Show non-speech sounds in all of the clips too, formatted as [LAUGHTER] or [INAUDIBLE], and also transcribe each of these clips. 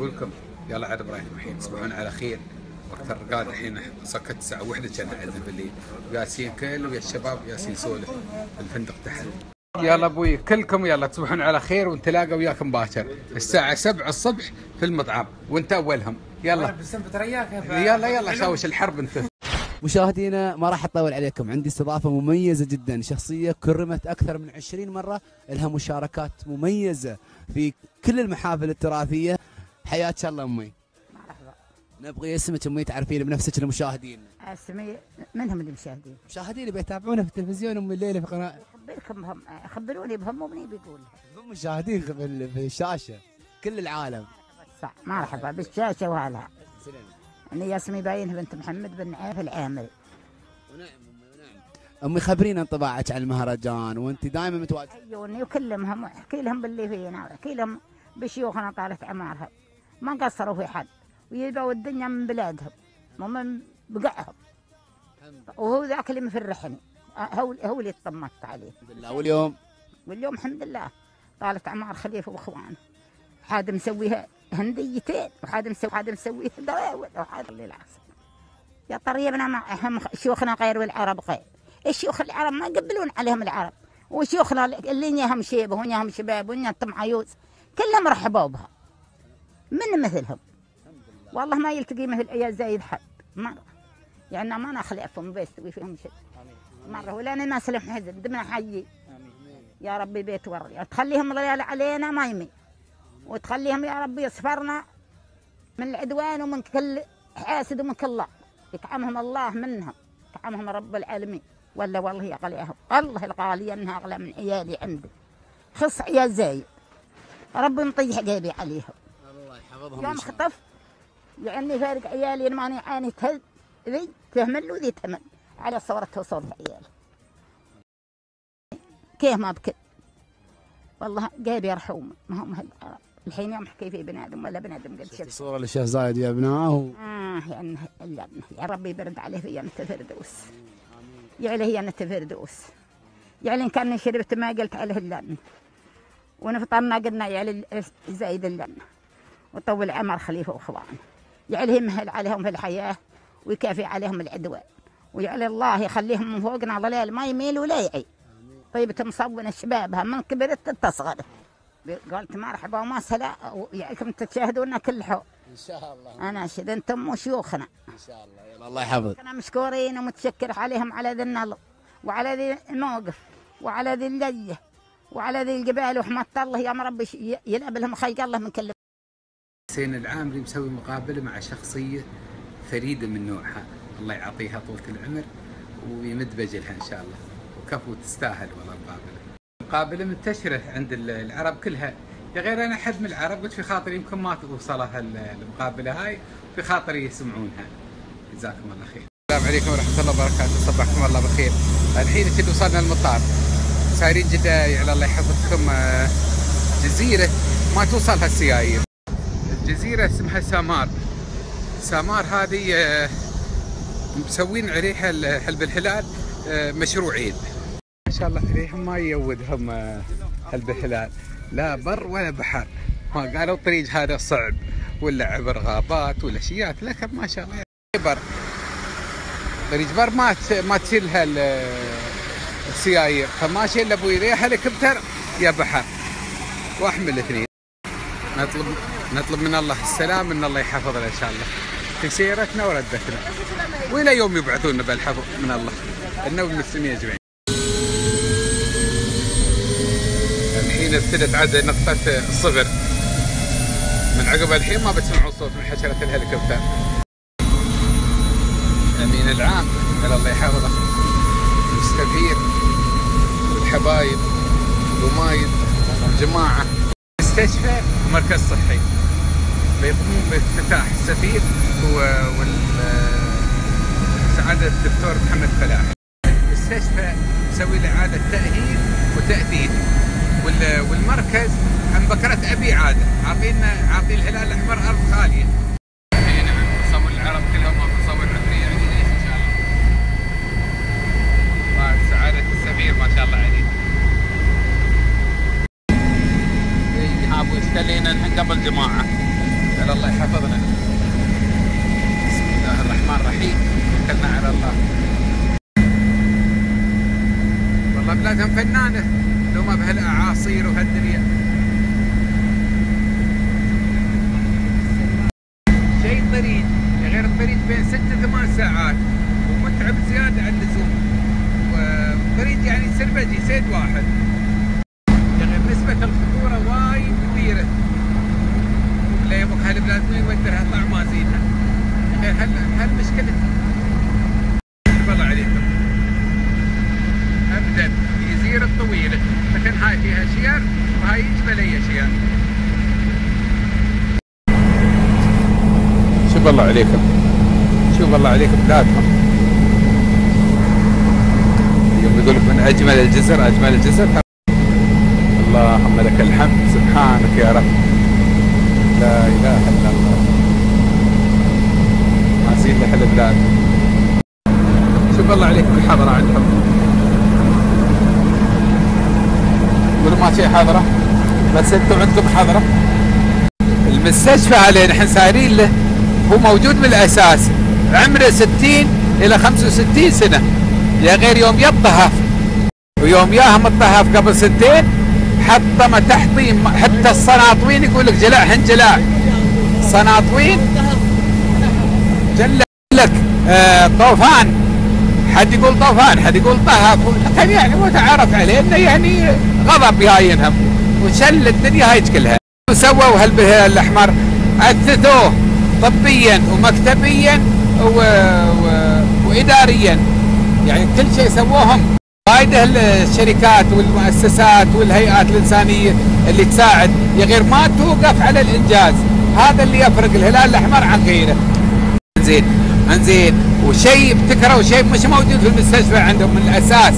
أقول لكم يلا عاد إبراهيم الحين تصبحون على خير. وقت الرقاد الحين سكت الساعة واحدة كان عندنا بالليل ياسين كل ويا الشباب ياسين يسولف الفندق تحت. يلا أبوي كلكم يلا تصبحون على خير ونتلاقى وياكم باكر. الساعة 7 الصبح في المطعم وانت أولهم. يلا. يلا يلا شاوش الحرب انت. مشاهدينا ما راح أطول عليكم. عندي استضافة مميزة جدا. شخصية كرمت أكثر من 20 مرة لها مشاركات مميزة في كل المحافل التراثية. حياك الله أمي. مرحبا. نبغي اسمك أمي تعرفين بنفسك للمشاهدين. اسمي من هم المشاهدين؟ مشاهدين اللي بيتابعونا في التلفزيون ام الليلة في قناة. اخبركم بهم خبروني بهم ومني بيقول. هم مشاهدين في ال- في الشاشة. كل العالم. صح مرحبا بالشاشة وهلا. اني اسمي باين بنت محمد بن عيف العامري ونعم أمي ونعم. أمي خبرينا انطباعك عن المهرجان وأنت دائما متواجده عيوني وكلمهم واحكي لهم باللي فينا واحكي لهم بشيوخنا طالت اعمارهم ما قصروا في حد. ويبوا الدنيا من بلادهم. مو من بقعهم. وهو ذاك اللي مفرحني. هو هو اللي اطمنت عليه. الحمد لله. واليوم؟ واليوم الحمد لله. طالت اعمار خليفة وإخوانه. حاد مسويها هنديتين. وحاد مسوي حاد مسويها دراوي وحاد اللي العصر يا طريبنا ما هم شيوخنا غير والعرب غير. الشيوخ العرب ما يقبلون عليهم العرب. وشيوخنا اللي ياهم شيبة وياهم شباب وياهم عيوز كلهم رحبوا بها. من مثلهم والله ما يلتقي مثل يا زايد حد. مرة يعني ما نخلفهم بيستوي فيهم شيء. مرة ولا ما سلم حزن دمنا حيي يا ربي بيت وري تخليهم ضلال علينا ما يمي. وتخليهم يا ربي يصفرنا من العدوان ومن كل حاسد ومن كل يطعمهم الله منهم. يطعمهم رب العالمين. ولا والله يغليهم الله الغالي أنها أغلى من عيالي عندي. خص عيال زايد. ربي مطيح قلبي عليهم. يوم خطف. يعني فارق عيالي أنا ماني عاني تهل ذي تهمل وذي تهمل. على صورته وصورة عيالي. كيف ما بكل والله قلبي يرحوم ما هم هالعرب الحين يوم حكي في بنادم ولا بنادم قد شفت؟ صورة للشيخ زايد يا ابنائه آه يعني يا ربي يبرد عليه في جنة الفردوس. يعلي هي جنة الفردوس. يعني إن كان شربت ما قلت عليه الجنة ونفطرنا قلنا يعلي زايد الجنة وطول عمر خليفة وإخوانه يعلي يمهل عليهم في الحياة ويكافي عليهم العدوان. ويعلي الله يخليهم من فوقنا ظلال ما يميل ولا يعي طيبة مصونة شبابها من كبرت تصغر قلت مرحبا وما سلا وياكم تشاهدونا كل حول. إن شاء الله. أنا أشهد أنتم وشيوخنا إن شاء الله. يلا الله يحفظك. إحنا مشكورين ومتشكر عليهم على ذي النظر وعلى ذي الموقف وعلى ذي الليه وعلى ذي الجبال وحمد الله يا رب يلعب لهم خلق الله من كل حسين العامري مسوي مقابلة مع شخصية فريدة من نوعها. الله يعطيها طولة العمر ويمد بجلها إن شاء الله. وكفو تستاهل والله المقابلة. مقابلة منتشرة عند العرب كلها. يا غير أنا أحد من العرب قلت في خاطري يمكن ما توصلها المقابلة هاي. في خاطري يسمعونها. جزاكم الله خير. السلام عليكم ورحمة الله وبركاته. صبحكم الله بالخير الحين كد وصلنا المطار. سايرين جدة يعني الله يحفظكم. آه، جزيرة ما توصلها السيايير. جزيرة اسمها سامار. سامار هذه آه، مسوين عليها حلب الهلال آه، مشروعين ما شاء الله عليهم ما يودهم آه، حلب الهلال. لا بر ولا بحر. ما قالوا الطريق هذا صعب ولا عبر غابات ولا شيات. لكن ما شاء الله. بر. طريق بر ما ما تشيل لها ال- السيايير. فماشي الا أبوي يا هليكوبتر يا بحر. واحد من الاثنين نطلب نطلب من الله السلام إن الله يحفظنا إن شاء الله. في سيرتنا وردتنا وإلى يوم يبعثونا بالحفظ من الله. انه المسلمين اجمعين. الحين ابتدت عاد نقطة الصغر من عقب الحين ما بتسمعوا صوت من حشرة الهليكوبتر. أمين العام. الله يحفظه. والسفير والحبايب. ومايد وجماعة مستشفى ومركز صحي. بيقومون بافتتاح السفير وسعادة الدكتور محمد فلاح. المستشفى مسوي له إعادة تأهيل وال- والمركز عن بكرة أبي عادة. عاطينا عاطي الهلال الأحمر أرض خالية اي نعم نصور العرب كلهم نصور عفرية يعني ليش إن شاء الله سعادة السفير ما شاء الله عليه الحين قبل جماعة. على الله يحفظنا. بسم الله الرحمن الرحيم. توكلنا على الله. والله بلادهم فنانة. لو ما بهالأعاصير وهالدنيا. شيء طريق غير الطريق بين ست ثمان ساعات. ومتعب زيادة عن اللزوم. وطريق يعني سربجي سيد واحد غير نسبة الخطورة وايد كبيرة لا يبغى هالبلاد ما يودرها طعم زينها غير هل هالمشكلة الله عليكم ابدا. يزير الطويلة لكن هاي فيها شير وهاي جبلية شير شوف الله عليكم شوف الله عليكم بلادكم يوم يقول لك من أجمل الجزر أجمل الجزر اللهم لك الحمد سبحانك يا رب لا اله الا الله ما زين لح البلاد شوف الله عليكم الحضرة عندهم يقولوا ما شيء حضرة بس حضرة المستشفى عليه نحن سايرين له. هو موجود من الاساس عمره 60 إلى 65 سنة. يا غير يوم يطهف ويوم ياهم الطهف قبل سنتين حطمه تحطيم حتى الصناطوين يقول لك جلاء جلاء. صناطوين؟ جل لك. آه طوفان. حد يقول طوفان حد يقول طهف. كان يعني متعارف عليه إنه يعني غضب جاينهم وشل الدنيا هاي كلها. وسووا هالبه الاحمر اثثوه طبيا ومكتبيا و... و... واداريا. يعني كل شيء سووهم. وايد الشركات والمؤسسات والهيئات الإنسانية اللي تساعد. يا غير ما توقف على الإنجاز. هذا اللي يفرق. الهلال الأحمر عن غيره. زين انزين. وشيء ابتكروا وشيء مش موجود في المستشفى عندهم. من الأساس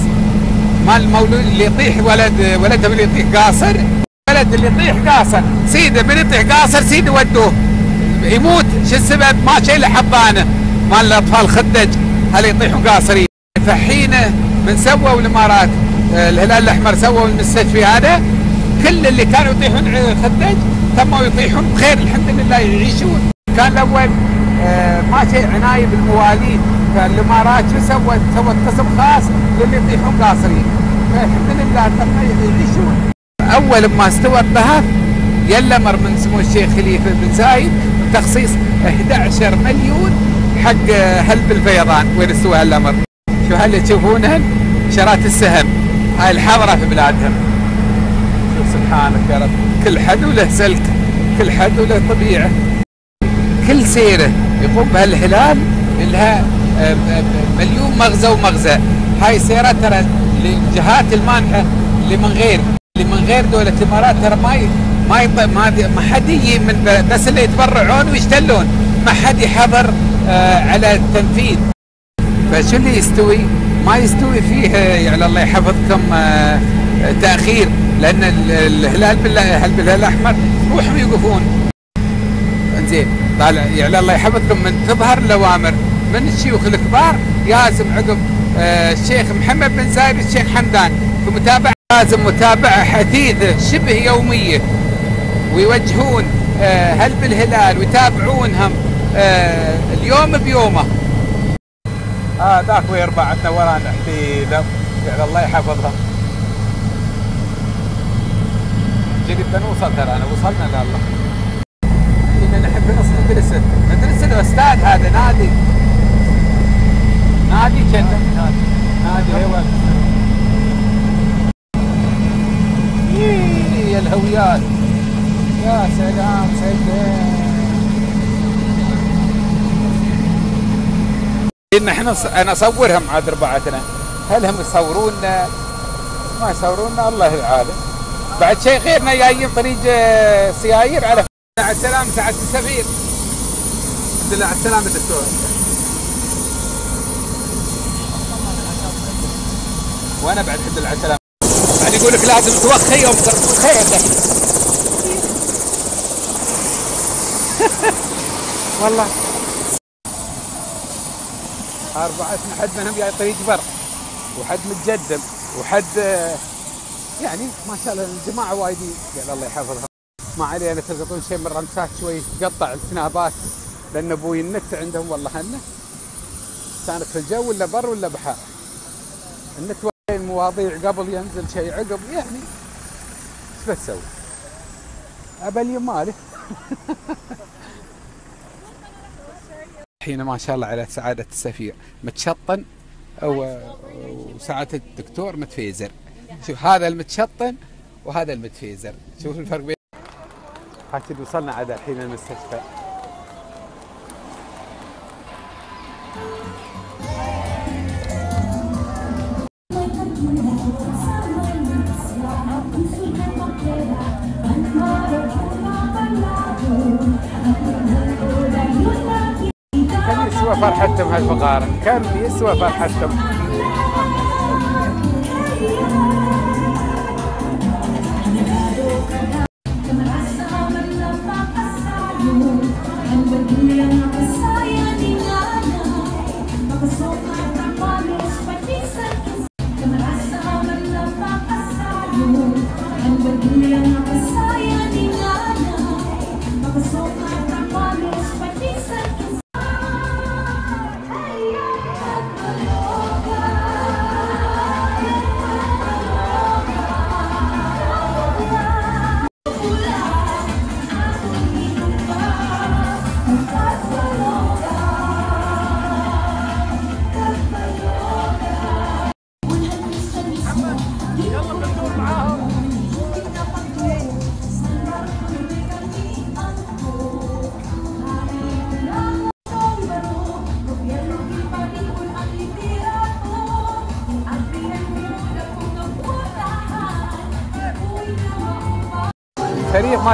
مال المولود اللي يطيح ولد ولده اللي يطيح قاصر. ولد اللي يطيح قاصر. سيده من يطيح قاصر سيده ودوه. يموت. شو السبب؟ ما شيء له حضانه مال الأطفال خدج. هل يطيحون قاصرين؟ فحينه من سووا الإمارات الهلال الأحمر سووا المستشفى هذا. كل اللي كانوا يطيحون خدج تموا يطيحون. بخير الحمد لله يعيشون. كان الأول ما شيء عناية بالمواليد. فالامارات سوت؟ سوت قسم خاص للي يطيحون قاصرين. فالحمد لله يعيشون. أول ما استوى الطهف يلمر من سمو الشيخ خليفة بن زايد تخصيص 11 مليون حق هلب الفيضان. وين استوى هالأمر؟ شو هاللي تشوفونهن شرات السهم. هاي الحضرة في بلادهم. شوف سبحانك يا رب. كل حد وله سلك كل حد وله طبيعة. كل سيرة يقوم بهالهلال لها مليون مغزى ومغزى. هاي سيره ترى للجهات المانحة اللي من غير. اللي من غير دولة الإمارات ترى ما ما. ما ما حد من بس اللي يتبرعون ويشتلون. ما حد يحضر آه على التنفيذ. فشو اللي يستوي؟ ما يستوي فيه يعني الله يحفظكم آه تأخير. لأن الهلال بالهلال الاحمر روحوا يوقفون. زين طالع يعني الله يحفظكم من تظهر الاوامر من الشيوخ الكبار؟ لازم عقب آه الشيخ محمد بن زايد الشيخ حمدان. في متابعة لازم متابعة حثيثه شبه يومية. ويوجهون آه هل بالهلال ويتابعونهم آه اليوم بيومه. آه ذاك ويربعتنا ورانا حديدة يعني الله يحفظهم جريت نوصل ترى أنا وصلنا لله كنا نحب نص مدرسة مدرسة الأستاذ هذا نادي. نادي نادي. أيوه يا الهويات. يا سلام سلام. إن إحنا أنا أصورهم عاد ربعتنا. هل هم يصوروننا؟ ما يصوروننا الله العالم بعد شيء غيرنا جايين طريق سيايير على السلامة سعادة السفير. الحمد لله على السلامة دكتور. وأنا بعد الحمد لله على السلامة بعد يقول لك لازم توخي يوم خير. [LAUGHS] والله. أربعتنا حد منهم جاي طريق بر وحد متجدم وحد يعني ما شاء الله الجماعة وايدين قال الله يحفظهم ما علي أنا تلقطون شيء من رمسات شوي. تقطع السنابات لأن أبوي النت عندهم والله هنه كانت في الجو ولا بر ولا بحر. النت وين مواضيع قبل ينزل شيء عقب يعني إيش بتسوي؟ أبى مالي. [LAUGHS] الحين ما شاء الله على سعادة السفير. متشطن وسعادة الدكتور متفيزر. شوف هذا المتشطن وهذا المتفيزر. شوف الفرق بين هاكد وصلنا عاد الحين المستشفى. كان يسوى فرحتهم هالفقارة كان يسوى فرحتهم.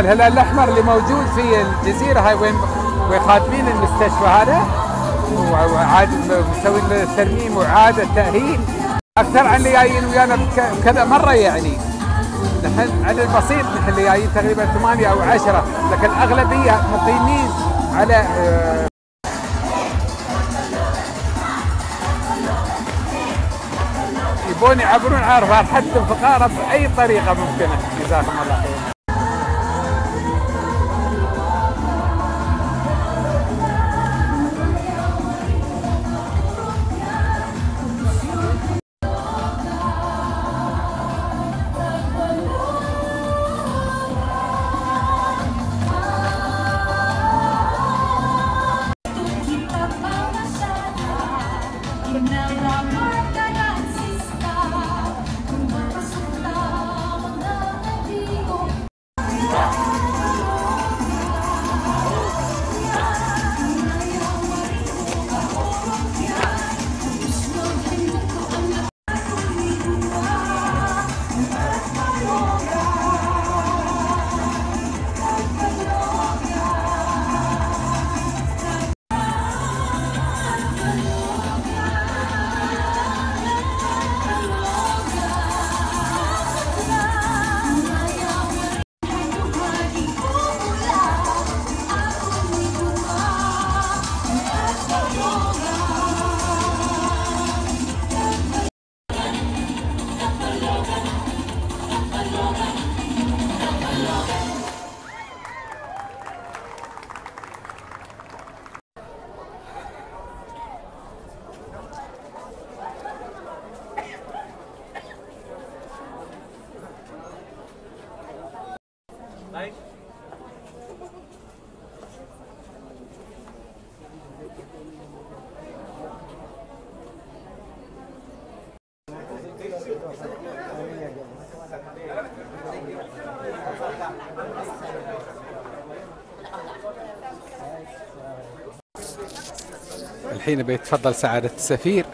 الهلال الأحمر اللي موجود في الجزيرة هاي وين خادمين المستشفى هذا. وعاد مسوي الترميم واعاده تاهيل أكثر عن اللي جايين ويانا كذا مرة يعني. نحن عدد بسيط نحن اللي جايين تقريبا ثمانية أو عشرة. لكن الاغلبيه مقيمين على آه، يبون يعبرون عن فرحتهم فقاره بأي طريقة ممكنة. جزاكم الله خير الحين بيتفضل سعادة السفير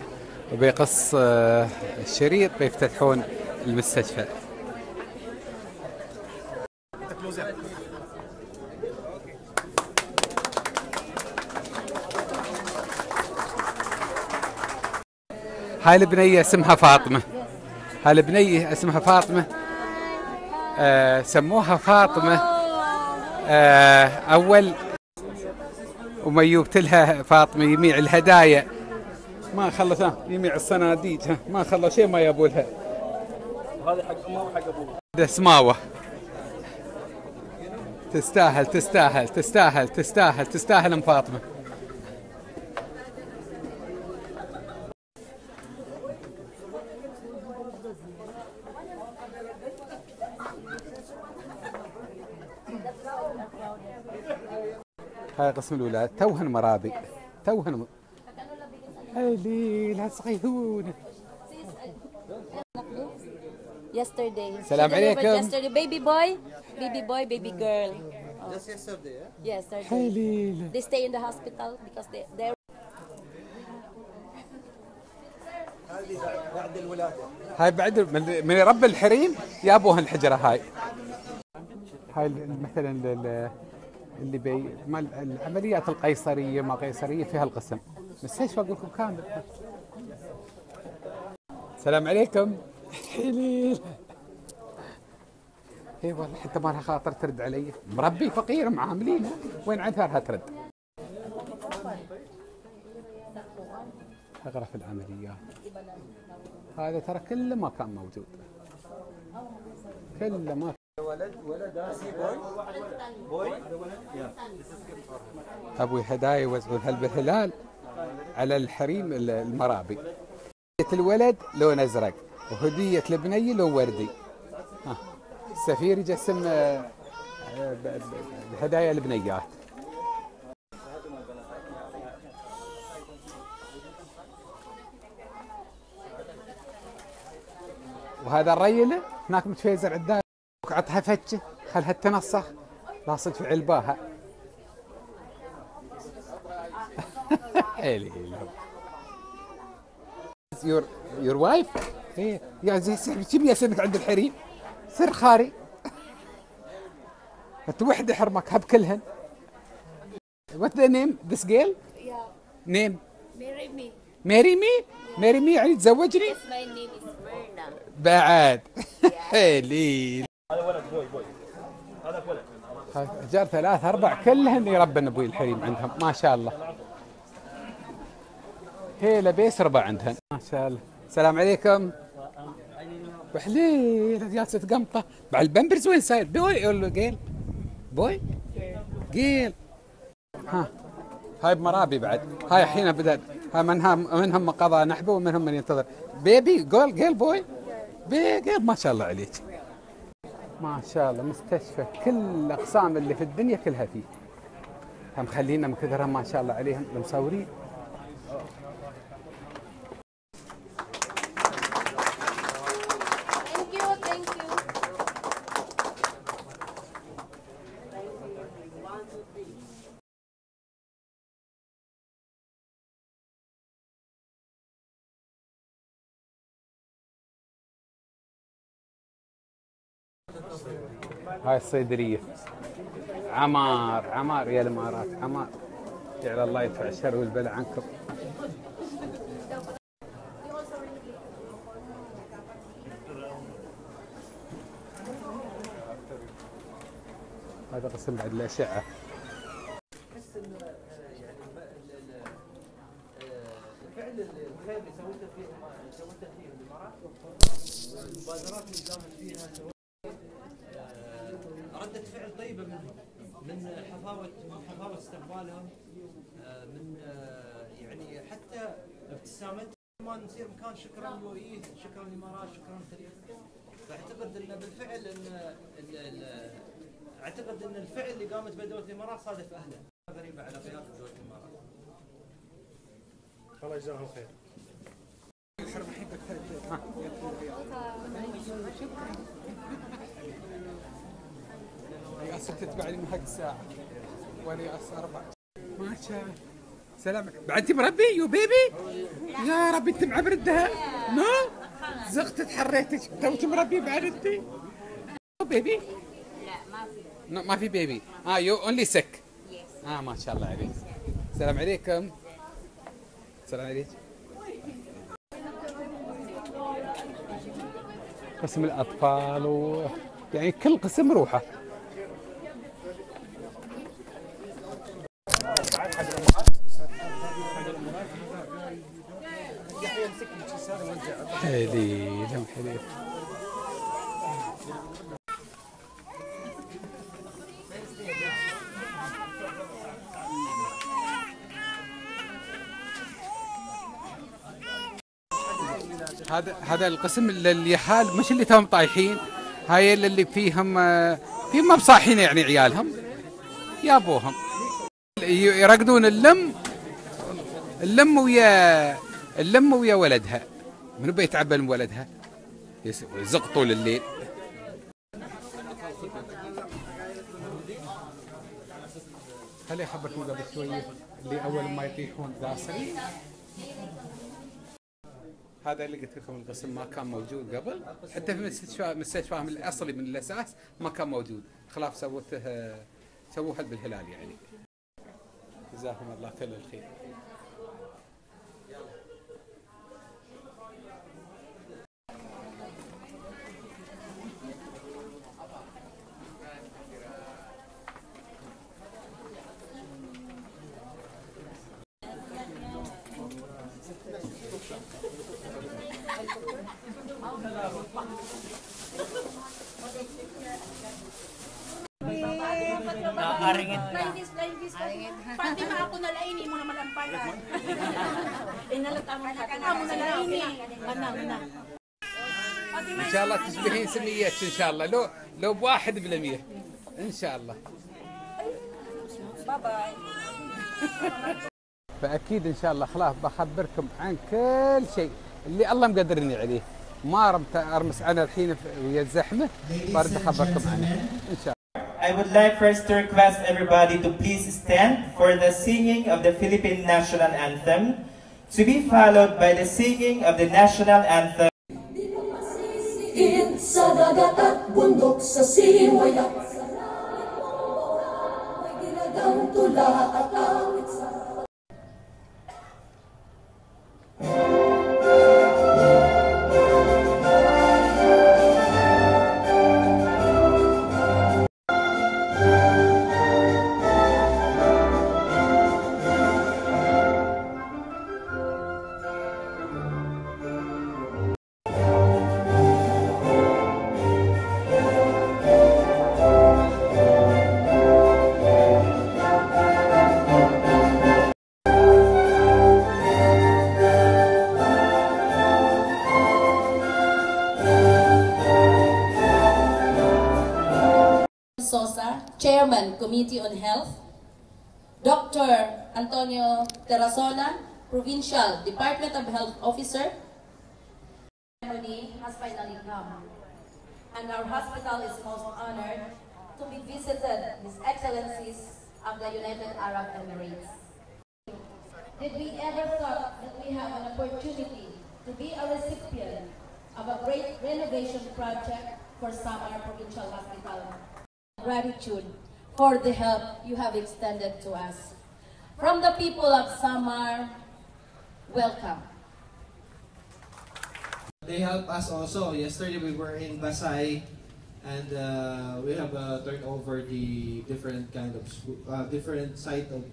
وبيقص آه، الشريط بيفتتحون المستشفى. هاي البنية اسمها فاطمة. هاي البنية اسمها فاطمة. آه سموها فاطمة. آه أول وميوبت لها فاطمة يميع الهدايا. ما خلص ها يميع الصناديق ما خلص شيء ما يبوا لها هذا حق امها وحق ابوها هذا سماوة. تستاهل تستاهل تستاهل تستاهل تستاهل أم فاطمة؟ هاي قسم الاولاد توهن مرابي توهن لا تصغيرون Yesterday. Salam alaikum. Yesterday, baby boy, baby boy, baby girl. Just yesterday, yeah? Yesterday. هليل They stay in the hospital because they they're هاي بعد من من يربي الحريم يابوها الحجره هاي هاي مثلا اللي بي العمليات القيصرية ما قيصرية فيها القسم. مستشفى أقول لكم؟ كامل. السلام عليكم. حليل. إي والله حتى ما لها خاطر ترد علي. مربي فقير معاملينها وين عندها ترد. غرف العمليات. هذا ترى كله ما كان موجود. كله ما أبوي هدايا يوزعونها بالهلال على الحريم ال- المرابي. هدية الولد لون أزرق وهدية البنية لون وردي. السفير يجسم آه، الهدايا البنيات. وهذا الريل هناك متفيزر عدان عطها فتشه خلها تنسخ لاصق في علباها حيلي يور يور وايف إيه. يا زي سحب تبي اسمك عند الحريم؟ سر خاري. أنت وحدة حرمك هب كلهن. وات ذا نيم ذس جيل نيم marry me. ماري مي ماري مي يعني تزوجني؟ My name [LAUGHS] is Verna. بعد حليل هذا رجال ثلاث أربع كلهن يربن أبوي الحريم عندهم. ما شاء الله. هيله بيس ربع عندهن ما شاء الله. السلام عليكم. وحليل جالسة قمطه مع البمبرز وين صاير بوي له قيل. بوي؟ قيل. ها. هاي بمرابي بعد. هاي الحين بدأت. هاي منها منهم من قضى نحبه ومنهم من ينتظر. بيبي جول جيل بوي؟ بي جيل ما شاء الله عليك. ما شاء الله مستشفى كل الأقسام اللي في الدنيا كلها فيه. هم خلينا من كثرهم ما شاء الله عليهم المصورين هاي الصيدلية. عمار عمار يا الإمارات عمار. جعل الله يدفع الشر والبلاء عنكم. هذا قسم بعد الأشعة. الفعل الخير اللي سويته فيه سويته فيه الامارات المبادرات اللي قامت فيها طيبة منهم من حفاوة من حفاوة استقبالهم آه، من آه، يعني حتى ابتسامتهم ما نصير مكان شكرا يو اي شكرا الامارات شكرا الخليج فأعتقد إن بالفعل إن ال- ال- أعتقد إن الفعل اللي قامت به دولة الامارات صادف أهله. غريبة على قياده دولة الامارات الله يجزاهم خير ست تتبعني من هاي الساعة. وأنا يا أربع ما شاء سلام بعد انت مربي يو بيبي؟ يا ربي انت معبر الدهب نو؟ زغت تحريتك. توك مربي بعد انت. بيبي؟ لا ما في ما في بيبي. آه يو اونلي سك آه ما شاء الله عليك. السلام عليكم. السلام عليك. قسم الأطفال و... يعني كل قسم روحه. هذه هذا هذا القسم اللي حال مش اللي تهم طايحين هاي اللي فيهم آه، فيهم ما بصاحين يعني عيالهم يا ابوهم يرقدون اللم اللم ويا اللم ويا ولدها. منو بيتعبى من ولدها؟ يزق طول الليل هل يخبركم قبل شوية اللي أول ما يطيحون داسري هذا اللي قلت لكم القسم ما كان موجود قبل. حتى في مستشفى مستشفاهم الأصلي من الأساس ما كان موجود. خلاف سوته سووها بالهلال يعني. جزاهم الله كل الخير. Ako na laini mo naman ang pala. Inalat amo na amo na laini. Manang na. ان شاء الله تشبهين سميتك ان شاء الله لو لو بواحد بالمية. ان شاء الله باي باي فأكيد ان شاء الله خلاص بخبركم عن كل شيء اللي الله مقدرني عليه. ما رمت أرمس أنا الحين في- ويا الزحمة برد أخبركم عنه. ان شاء الله I would like first to request everybody to please stand for the singing of the Philippine national anthem, to be followed by the singing of the national anthem. Sa dagat Committee on Health. Dr. Antonio Terrasola, Provincial Department of Health Officer. The Ceremony has finally come, and our hospital is most honored to be visited His Excellencies of the United Arab Emirates. Did we ever thought that we have an opportunity to be a recipient of a great renovation project for Samar Provincial Hospital? Gratitude for the help you have extended to us. From the people of Samar, welcome. They help us also. Yesterday we were in Basay and uh, we have uh, turned over the different kind of uh, different site of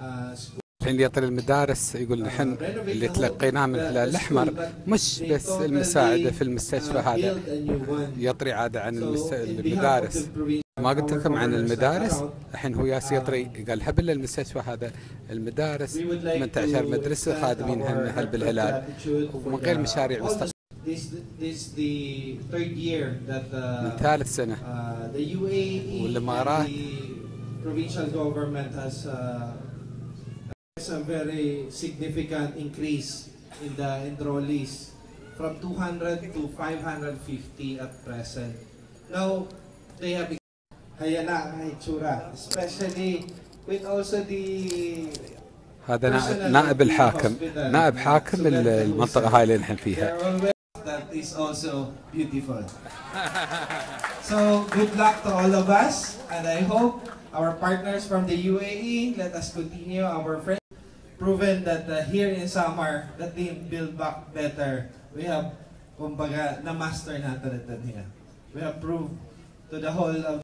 uh, school. الحين يطري المدارس يقول نحن اللي تلقيناه من الهلال الأحمر مش بس المساعدة في المستشفى هذا يطري عاده عن المدارس. ما قلت لكم عن المدارس؟ الحين هو ياس يطري قال هب إلا المستشفى هذا المدارس 18 مدرسة خادمينها هل بالهلال ومن غير مشاريع مستقبل. That من uh, ثالث سنة. uh, UAE والإمارات. provincial government has uh, has a very significant increase in the enrollees from 200 to 550 at present. Now, they have Haya na ang itsura, especially with also the هذا نائب, نائب الحاكم نائب حاكم ال- المنطقه هاي اللي نحن فيها They're always that is also beautiful. [LAUGHS] so good luck to all of us, and I hope our partners from the UAE let us continue our friend proven that uh, here in Samar, the team build back better. We have, kumbaga, na-master natin ito nila. We have proved to the whole of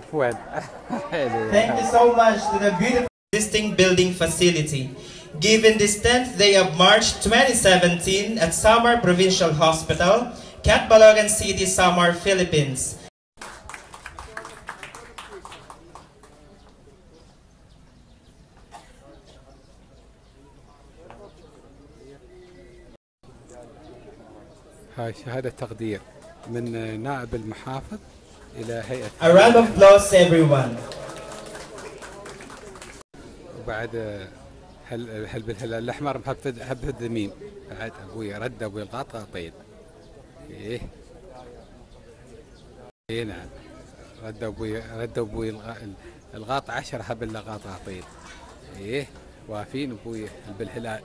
[LAUGHS] Thank you so much to the beautiful existing building facility. given this 10th day of March 2017 at Samar Provincial Hospital, Catbalogan City, Samar, Philippines. هاي شهادة تقدير من نائب المحافظ إلى هيئة A round of applause everyone. وبعد هل هل بالهلال الأحمر محفد حفد ذميم بعد أبوي رد أبوي الغاط غاطين إيه. إيه نعم. رد أبوي رد الغ- الغاط عشر هبل غاط غاطين إيه. وافين أبوي بالهلال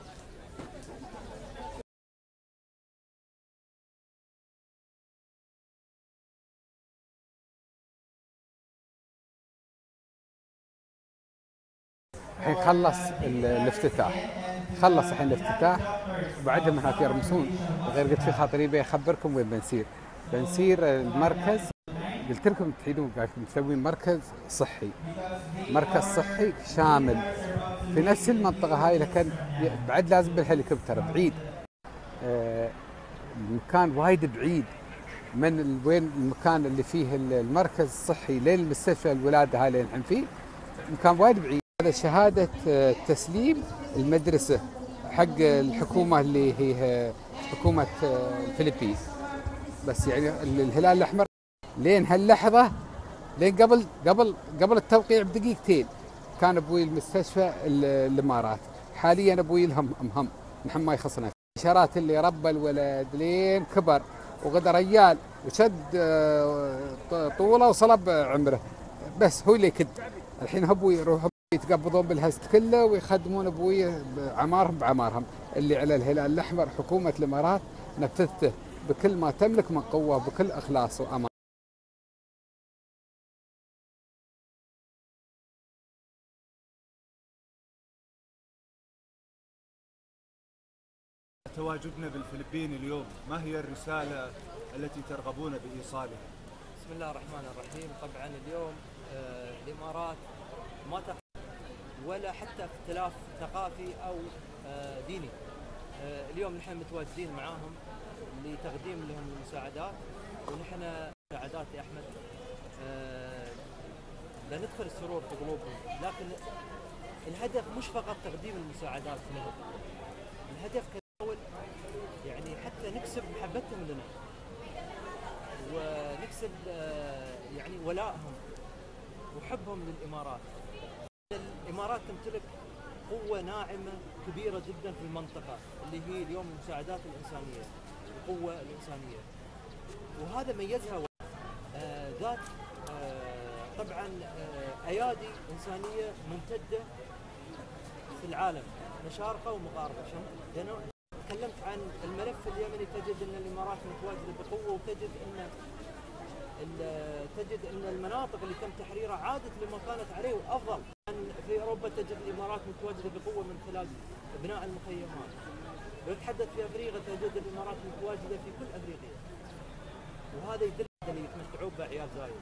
الحين خلص ال- الافتتاح. خلص الحين الافتتاح. وبعدها من هناك يرمسون غير قلت في خاطري بخبركم وين بنسير. بنسير المركز. قلت لكم تعيدون قاعد مسوين مركز صحي. مركز صحي شامل. في نفس المنطقة هاي لكن بعد لازم بالهليكوبتر بعيد. آه، المكان وايد بعيد. من وين المكان اللي فيه ال- المركز الصحي لين المستشفى الولادة هاي اللي نحن فيه مكان وايد بعيد. هذا شهادة آه، تسليم المدرسة حق الحكومة اللي هي آه، حكومة آه، الفلبين. بس يعني ال- الهلال الأحمر لين هاللحظة لين قبل قبل قبل التوقيع بدقيقتين كان أبوي المستشفى ال- الإمارات. حاليا أبوي لهم مهم نحن ما يخصنا. الاشارات اللي ربى الولد لين كبر وغدا ريال وشد طوله وصلب عمره. بس هو اللي يكد. الحين أبوي يروحوا يتقبضون بالهست كله ويخدمون أبوي بعمارهم بعمارهم اللي على الهلال الأحمر حكومة الإمارات نفذته بكل ما تملك من قوة بكل إخلاص وأمان تواجدنا بالفلبين اليوم ما هي الرسالة التي ترغبون بإيصالها؟ بسم الله الرحمن الرحيم طبعا اليوم آه، الإمارات ما. ولا حتى اختلاف ثقافي أو آه، ديني. آه، اليوم نحن متواجدين معاهم لتقديم لهم المساعدات ونحن مساعدات يا أحمد. آه، لا ندخل السرور في قلوبهم لكن الهدف مش فقط تقديم المساعدات لهم. الهدف كنحاول يعني حتى نكسب محبتهم لنا ونكسب يعني ولائهم وحبهم للإمارات. الإمارات تمتلك قوة ناعمة كبيرة جدا في المنطقة اللي هي اليوم المساعدات الإنسانية القوة الإنسانية. وهذا ميزها آه، ذات آه، طبعا آه، أيادي إنسانية ممتدة في العالم. مشارقة ومغاربة. تكلمت عن الملف اليمني تجد إن الإمارات متواجدة بقوة وتجد إن تجد إن المناطق اللي تم تحريرها عادت لما كانت عليه وأفضل. في أوروبا تجد الإمارات متواجدة بقوة من خلال بناء المخيمات. ويتحدث في أفريقيا تجد الإمارات متواجدة في كل أفريقيا. وهذا يدل اللي يتمتعون به عيال زايد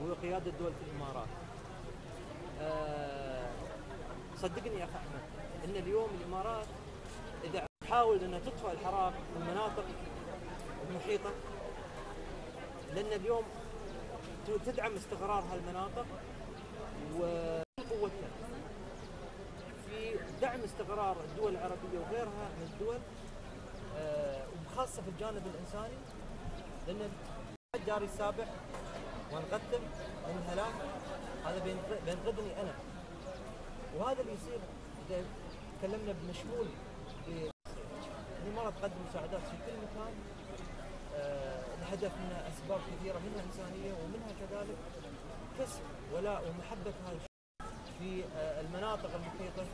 وقيادة دولة الإمارات. آه، صدقني يا أخ أحمد إن اليوم الإمارات إذا تحاول إنها تطفئ الحرائق في المناطق المحيطة لأن اليوم تدعم استقرار هالمناطق وقوتها في دعم استقرار الدول العربية وغيرها من الدول آه، وخاصة في الجانب الإنساني لأن جاري السابع ونقدم من هلاك هذا بينق- بينقذني أنا. وهذا اللي يصير إذا تكلمنا بمشمول ب- الامارات تقدم مساعدات في كل مكان الهدف منها أسباب كثيرة منها انسانيه ومنها كذلك كسب ولاء ومحبة هذا في آه، المناطق المحيطة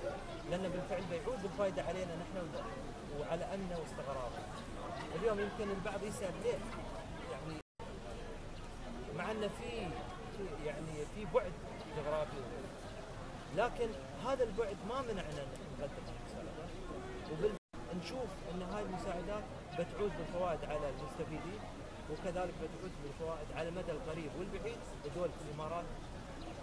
لأن بالفعل بيعود بالفائده علينا نحن وعلى أمننا واستقرارنا. اليوم يمكن البعض يسأل ليه؟ يعني مع أن في يعني في بعد جغرافي لكن هذا البعد ما منعنا أن نقدم المساعدات وبالنشوف إن هاي المساعدات بتعود بالفوائد على المستفيدين وكذلك بتعود بالفوائد على المدى القريب والبعيد لدول الإمارات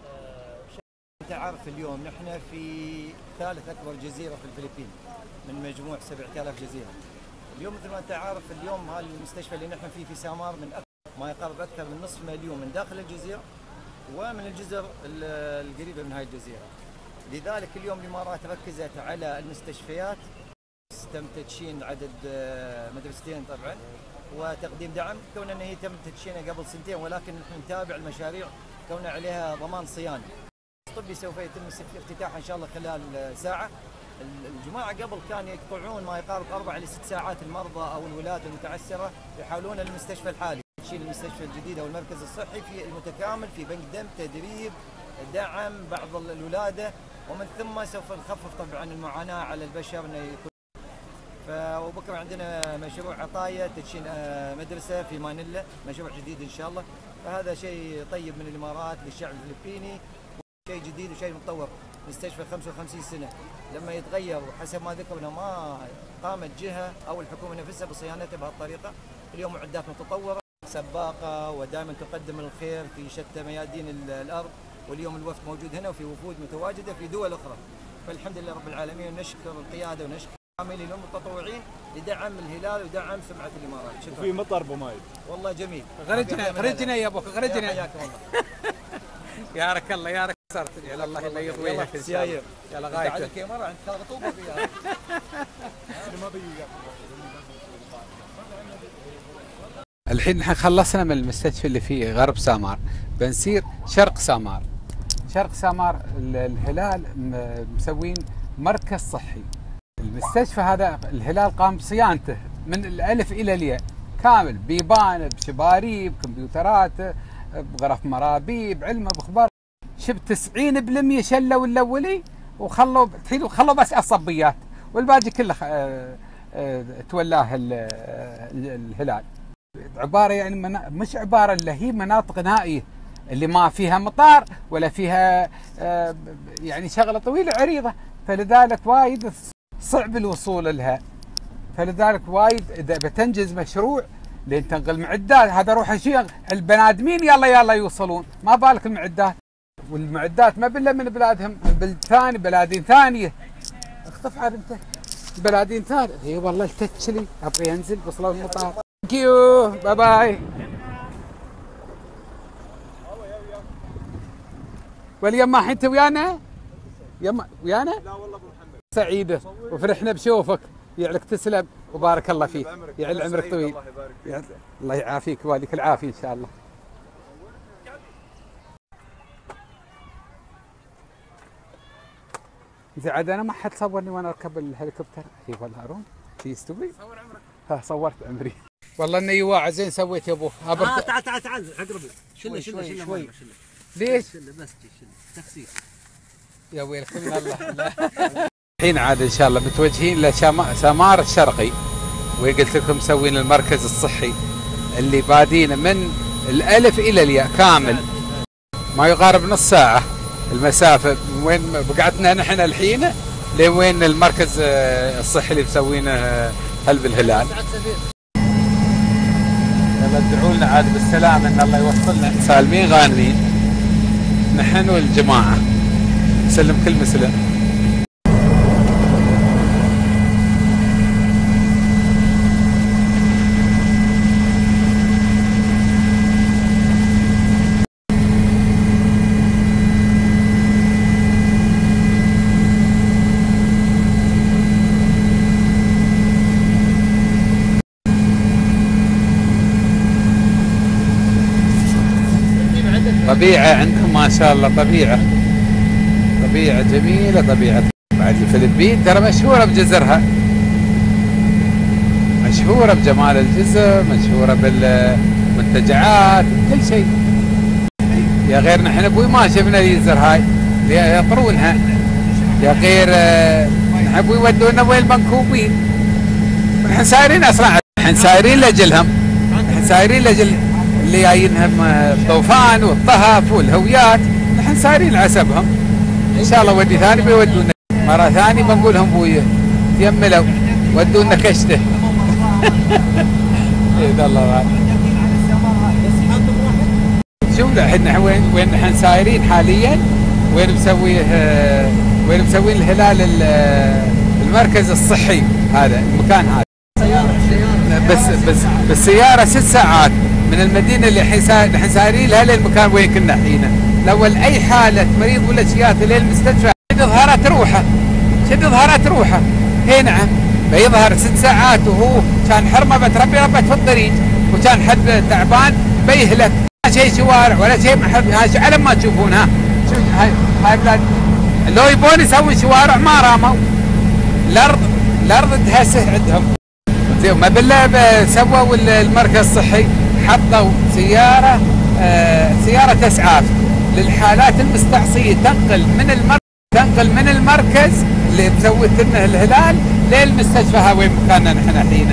آه، بشكل انت عارف اليوم نحن في ثالث أكبر جزيرة في الفلبين من مجموع 7000 جزيرة. اليوم مثل ما انت عارف اليوم هذا المستشفى اللي نحن فيه في سامار من أكثر ما يقرب أكثر من نصف مليون من داخل الجزيرة ومن الجزر ال- القريبة من هاي الجزيرة. لذلك اليوم الإمارات ركزت على المستشفيات تم تدشين عدد آه، مدرستين طبعا وتقديم دعم كون إن هي تم تدشينها قبل سنتين ولكن نحن نتابع المشاريع كون عليها ضمان صيانة. الطبي سوف يتم افتتاحها إن شاء الله خلال ساعة. الجماعة قبل كانوا يقطعون ما يقارب أربع إلى ست ساعات المرضى أو الولاده المتعسرة يحولون المستشفى الحالي. تشيل المستشفى الجديد أو المركز الصحي في المتكامل في بنك دم تدريب دعم بعض الولادة ومن ثم سوف نخفف طبعا المعاناة على البشر وبكره عندنا مشروع عطايا تدشين آه، مدرسة في مانيلا مشروع جديد إن شاء الله. فهذا شيء طيب من الإمارات للشعب الفلبيني شيء جديد وشيء متطور. مستشفى 55 سنة. لما يتغير وحسب ما ذكرنا ما قامت جهة أو الحكومة نفسها بصيانته بهالطريقة اليوم معدات متطورة. سباقة ودائما تقدم الخير في شتى ميادين ال- الأرض واليوم الوفد موجود هنا وفي وفود متواجدة في دول أخرى. فالحمد لله رب العالمين نشكر القيادة ونشكر العاملين والمتطوعين لدعم الهلال ودعم سمعة الإمارات. شكرا. وفي مطر أبو مايد. والله جميل. غرجنا غرجنا يا أبو غرجنا حياكم الله. [LAUGHS] يارك الله يارك صارت على الله الله يطوي يلا لك ان شاء سيايير الله يلا انت غايته يا مرة عندك رطوبه فيها الحين نحن خلصنا من المستشفى اللي في غرب سامار. بنصير شرق سامار. شرق سامار ال- الهلال مسوين مركز صحي. المستشفى هذا الهلال قام بصيانته من الألف إلى الياء. كامل بيبان بشباريب كمبيوترات بغرف مرابيب علمه بخبار شب 90% شلوا الأولي وخلوا خلوا بس الصبيات والباقي كله آه، آه، تولاه آه، الهلال. عبارة يعني منا... مش عبارة الا هي مناطق نائية اللي ما فيها مطار ولا فيها يعني شغلة طويلة عريضة. فلذلك وايد صعب الوصول لها. فلذلك وايد إذا بتنجز مشروع لين تنقل معدات. هذا روح اشياء البنادمين يلا يلا يوصلون. ما بالك المعدات؟ والمعدات ما بلا من بلادهم بلد ثاني بلادين ثانية. اخطف عاد انت بلادين ثانية إي والله التتشلي أبغى ينزل وصلوا المطار thank you bye bye واليوم ما انت ويانا؟ يما ويانا؟ لا والله سعيدة وفرحنا بشوفك. يعلك تسلم وبارك الله فيك. يعل عمرك طويل. الله يبارك فيك. الله يعافيك وياليك العافية إن شاء الله. زين عاد أنا ما حد صورني وأنا أركب الهليكوبتر. أي والله أرون في يستوي صور عمرك. ها صورت عمري. والله انه يواعى زين سويت يا أبو. آه تعال تعال تعال. اقرب شله شله شوي. شله شله ليش؟ شله بس شله تخسير. يا ويلكم من الله. [LAUGHS] الحين عاد إن شاء الله متوجهين لسمار الشرقي وقلت لكم مسوين المركز الصحي اللي بادين من الألف إلى الياء كامل. ما يقارب نص ساعة المسافة. من وين بقعتنا نحن الحين لوين المركز آه، الصحي اللي مسوينه آه، هل الهلال. يلا ادعوا لنا عاد بالسلامه إن الله يوصلنا سالمين غانمين. نحن والجماعة. سلم كل مسلم. طبيعة عندكم ما شاء الله طبيعة. طبيعة جميلة طبيعة بعد الفلبين. ترى مشهورة بجزرها. مشهورة بجمال الجزر مشهورة بالمنتجعات كل شيء. يا غير نحن أبوي ما شفنا الجزر هاي. يطرونها يا غير آه، نحن أبوي يودونا وين المنكوبين. ونحن سايرين أصلا نحن سايرين لأجلهم. نحن سايرين لاجل اللي جايينهم الطوفان والطهف والهويات نحن سايرين عسبهم إن شاء الله ودي ثاني بيودونا. مرة ثانية بنقول لهم أبوي تيملوا ودونا كشته. [LAUGHS] اذا الله شوف نحن وين وين نحن سايرين حاليا؟ وين مسويه آه، وين مسوين الهلال ال- آه، المركز الصحي هذا المكان هذا. بس بس بالسياره ست ساعات. من الحين سايرين لها للمكان وين كنا الحين الأول أي حالة مريض ولا شيات للمستشفى ظهرت روحه. شد ظهرت روحه. اي نعم. فيظهر ست ساعات وهو كان حرمة بتربي ربت في الطريق وكان حد تعبان بيهلك ما شيء شوارع ولا شيء هاي على ما تشوفون ها؟ هاي هاي بلاد. لو يبون يسوي شوارع ما راموا. الأرض الأرض تهسه عندهم. زين ما بالله سووا ال- المركز الصحي. حطوا سياره آه سياره أسعاف للحالات المستعصية. تنقل من المركز تنقل من المركز اللي مسوت لنا الهلال للمستشفى ها وين مكاننا نحن الحين.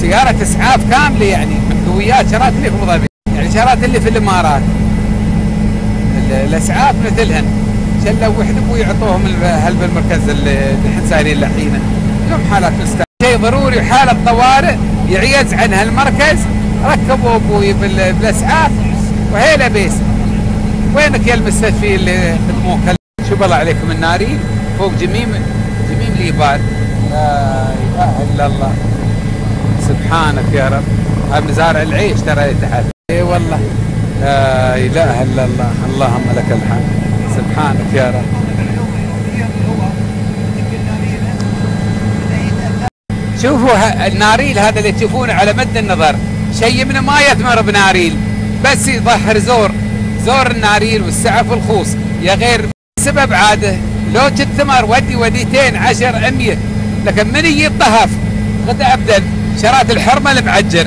سياره أسعاف كاملة يعني من قويات شرات اللي في أبو ظبي يعني شرات اللي في الإمارات. ال- الأسعاف مثلهن شلوا وحدة ويعطوهم ال- هل بالمركز اللي إحنا سايرين الحين. لهم حالات مستعصية. شيء ضروري وحاله طوارئ يعيز عن هالمركز ركبوا أبوي بال- بالأسعاف. وهيلا بيس. وينك يا المستشفي اللي خدموك شو بالله عليكم الناري؟ فوق جميم جميم ليبال لا إله إلا الله. سبحانك يا رب. هاي مزارع العيش ترى تحت. اي والله. لا إله إلا الله. اللهم لك الحمد. سبحانك يا رب. شوفوا الناريل هذا اللي تشوفونه على مد النظر. شيء منه ما يثمر بناريل. بس يظهر زور. زور الناريل والسعف والخوص يا غير سبب عاده. لو جت ثمر ودي وديتين عشر أمية. لكن من يجي الطهف غدا أبدا شرات الحرمة المعجر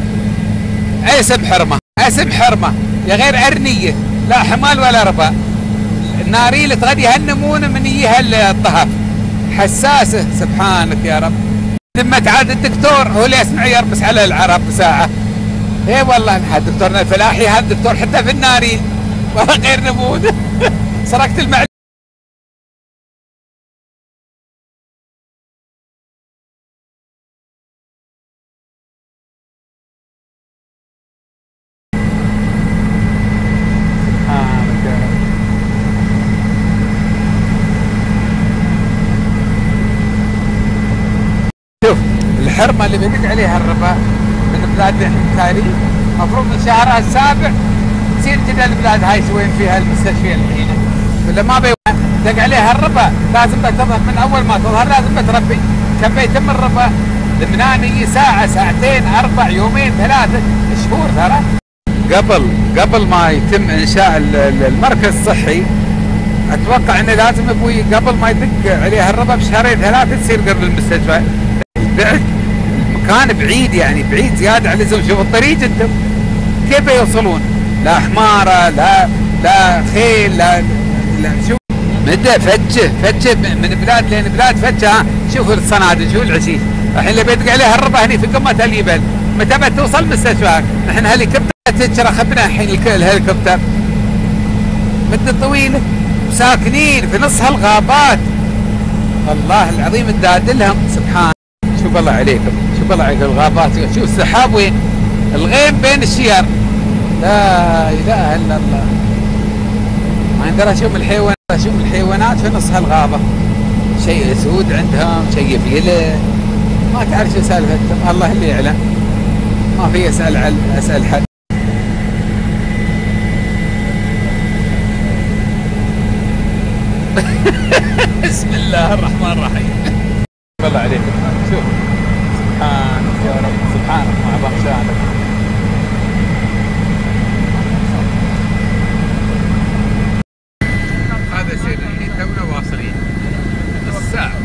اسم حرمة. اسم حرمة. يا غير أرنية. لا حمال ولا ربا. الناريل تغدي هالنمونة من يجيها الطهف حساسة. سبحانك يا رب. ذمة عاد الدكتور. هو اللي يسمع يربس على العرب بساعة اي والله دكتورنا الفلاحي هذا الدكتور حتى في النارين [LAUGHS] ولا غير نمود [LAUGHS] سرقت رب شوف الحرمة اللي بيدق عليها الربا من بلاد اللي إحنا سايرين المفروض من شهرها السابع تصير كذا البلاد هاي وين فيها المستشفى الحين. ولا ما بي دق عليها الربا لازم تظهر من أول ما تظهر لازم بتربي كم بيتم الربا لبنان يجي ساعة ساعتين أربع يومين ثلاثة شهور ترى. قبل قبل ما يتم ال- المركز الصحي أتوقع إنه لازم أبوي قبل ما يدق عليها الربا بشهرين ثلاثة تصير قرب المستشفى. بعد المكان بعيد يعني بعيد زيادة عن اللزوم. شوف الطريق أنتم كيف يوصلون؟ لا حمارة لا لا خيل لا لا شوف. مدى فتشة فتشة من بلاد لين بلاد فتشة ها. شوفوا الصنادل شوفوا العشيش. الحين اللي بيدق عليها الربا هني في قمة الجبل متى بتوصل المستشفى نحن هليكوبتر تشرى خبنا الحين الهليكوبتر. مدة طويلة. وساكنين في نص هالغابات. الله العظيم الداد لهم سبحان شوف الله عليكم. شوف عليكم الغابات. شوف السحاب وين؟ الغيم بين الشير لا إله إلا الله. ما يقدر أشوف الحيوانات أشوف الحيوانات في نص هالغابة. شيء أسود عندهم شيء فيلة. ما تعرف شو سالفتهم الله اللي يعلم. ما في أسأل عن أسأل حد. [LAUGHS] بسم الله الرحمن الرحيم. [LAUGHS] الله عليك شوف. سبحانك يا رب سبحانك مع عظم شانك هذا سير الحين تونا واصلين نص ساعة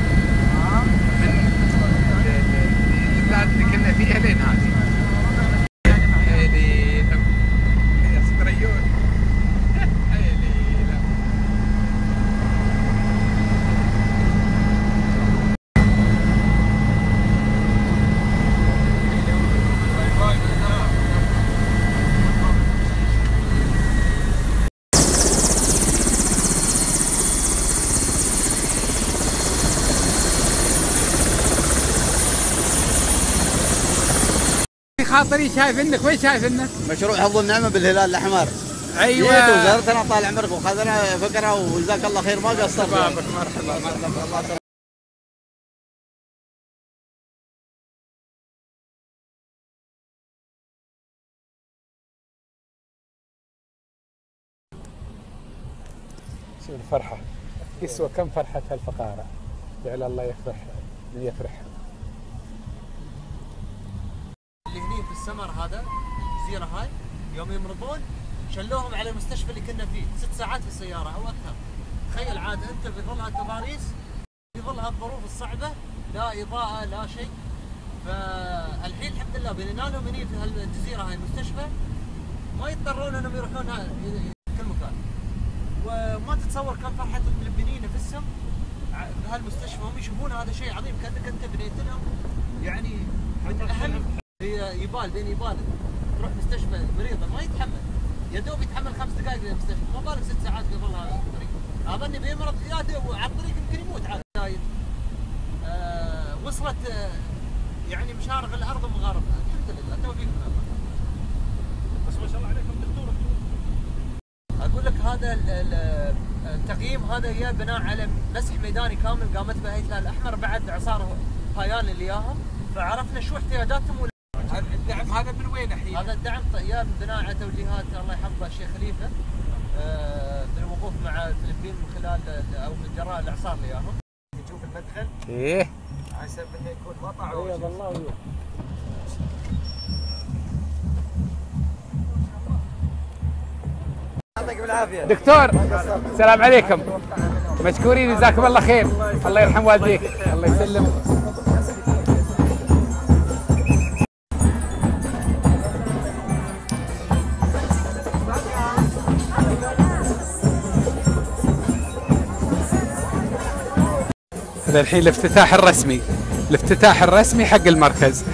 من ال- ال- البلاد اللي كنا فيها لين هذه هيلي يا ستريون هيلي خاطري شايف انك وين شايف انك؟ مشروع حفظ النعمة بالهلال الأحمر. أيوة. جيت وزارتنا طال عمرك وخذنا فكرة وجزاك الله خير ما قصرت. شبابك مرحبا الله شوف الفرحة. يسوى كم فرحة هالفقارة؟ جعل الله يفرح يفرح اللي السمر هذا الجزيره هاي. يوم يمرضون شلوهم على المستشفى اللي كنا فيه. ست ساعات في السيارة أو أكثر. تخيل عاد أنت في ظل هالتضاريس في ظل هالظروف الصعبة لا إضاءة لا شيء. فالحين الحمد لله بنينا لهم هني في هالجزيرة هاي المستشفى. ما يضطرون إنهم يروحون كل مكان. وما تتصور كم فرحة الملبنين نفسهم بهالمستشفى هم يشوفون هذا شيء عظيم كأنك أنت بنيت لهم يعني من أهم في يبال بين يبال. تروح مستشفى مريضة ما يتحمل. يا دوب يتحمل خمس دقائق للمستشفى ما بالك ست ساعات قبل هذا الطريق. أظني بيمرض يا دوب على الطريق يمكن يموت عاد. زايد آه وصلت آه يعني مشارق الأرض ومغاربها الحمد لله توفيق من الله. بس ما شاء الله عليكم دكتور. أقول لك هذا ال- ال- التقييم هذا هي بناء على مسح ميداني كامل قامت به الهلال الأحمر بعد اعصار هايان اللي ياهم. فعرفنا شو احتياجاتهم الدعم هذا من وين الحين؟ هذا الدعم طياب بناء على توجيهات الله يحفظه الشيخ خليفة آه، بالوقوف مع الفلبين من خلال ال- أو من جراء الأعصار اللي ياهم. نشوف المدخل. إيه. حسب إنه يكون مطع شيء. يعطيك بالعافيه دكتور السلام عليكم. مشكورين جزاكم الله خير. الله يرحم والديك. الله يسلم هذا الحين الافتتاح الرسمي. الافتتاح الرسمي حق المركز.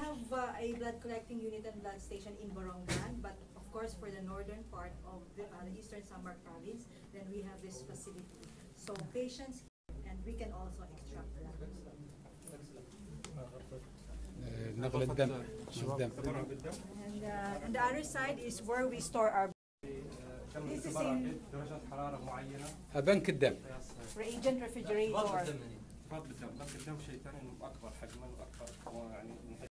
have uh, a blood collecting unit and blood station in Borongan, but of course for the northern part of the, uh, the eastern Samar province, then we have this facility. So patients and we can also extract blood. نقل الدم الدم And, uh, and the other side is where we store our درجات حراره معينه بنك الدم reagent refrigerator. فاض بالدم بنك الدم شيء ثاني اكبر حجما واكبر يعني من حيث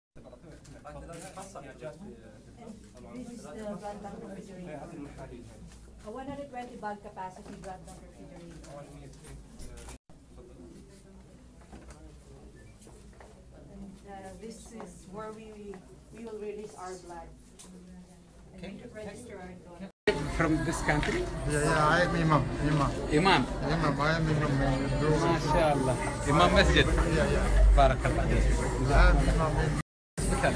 احتياجات بالدم طبعا This is the blood bank refrigerator. هذه المحاليل هاي A 120 bag capacity blood bank refrigerator. And uh, this is where we, we will release our blood. And we register our donor. From this country? Yeah, yeah, I am Imam. Imam. Imam. Imam, I am Imam. ما شاء الله إمام مسجد Yeah, yeah. بارك الله فيك I am Imam. hospital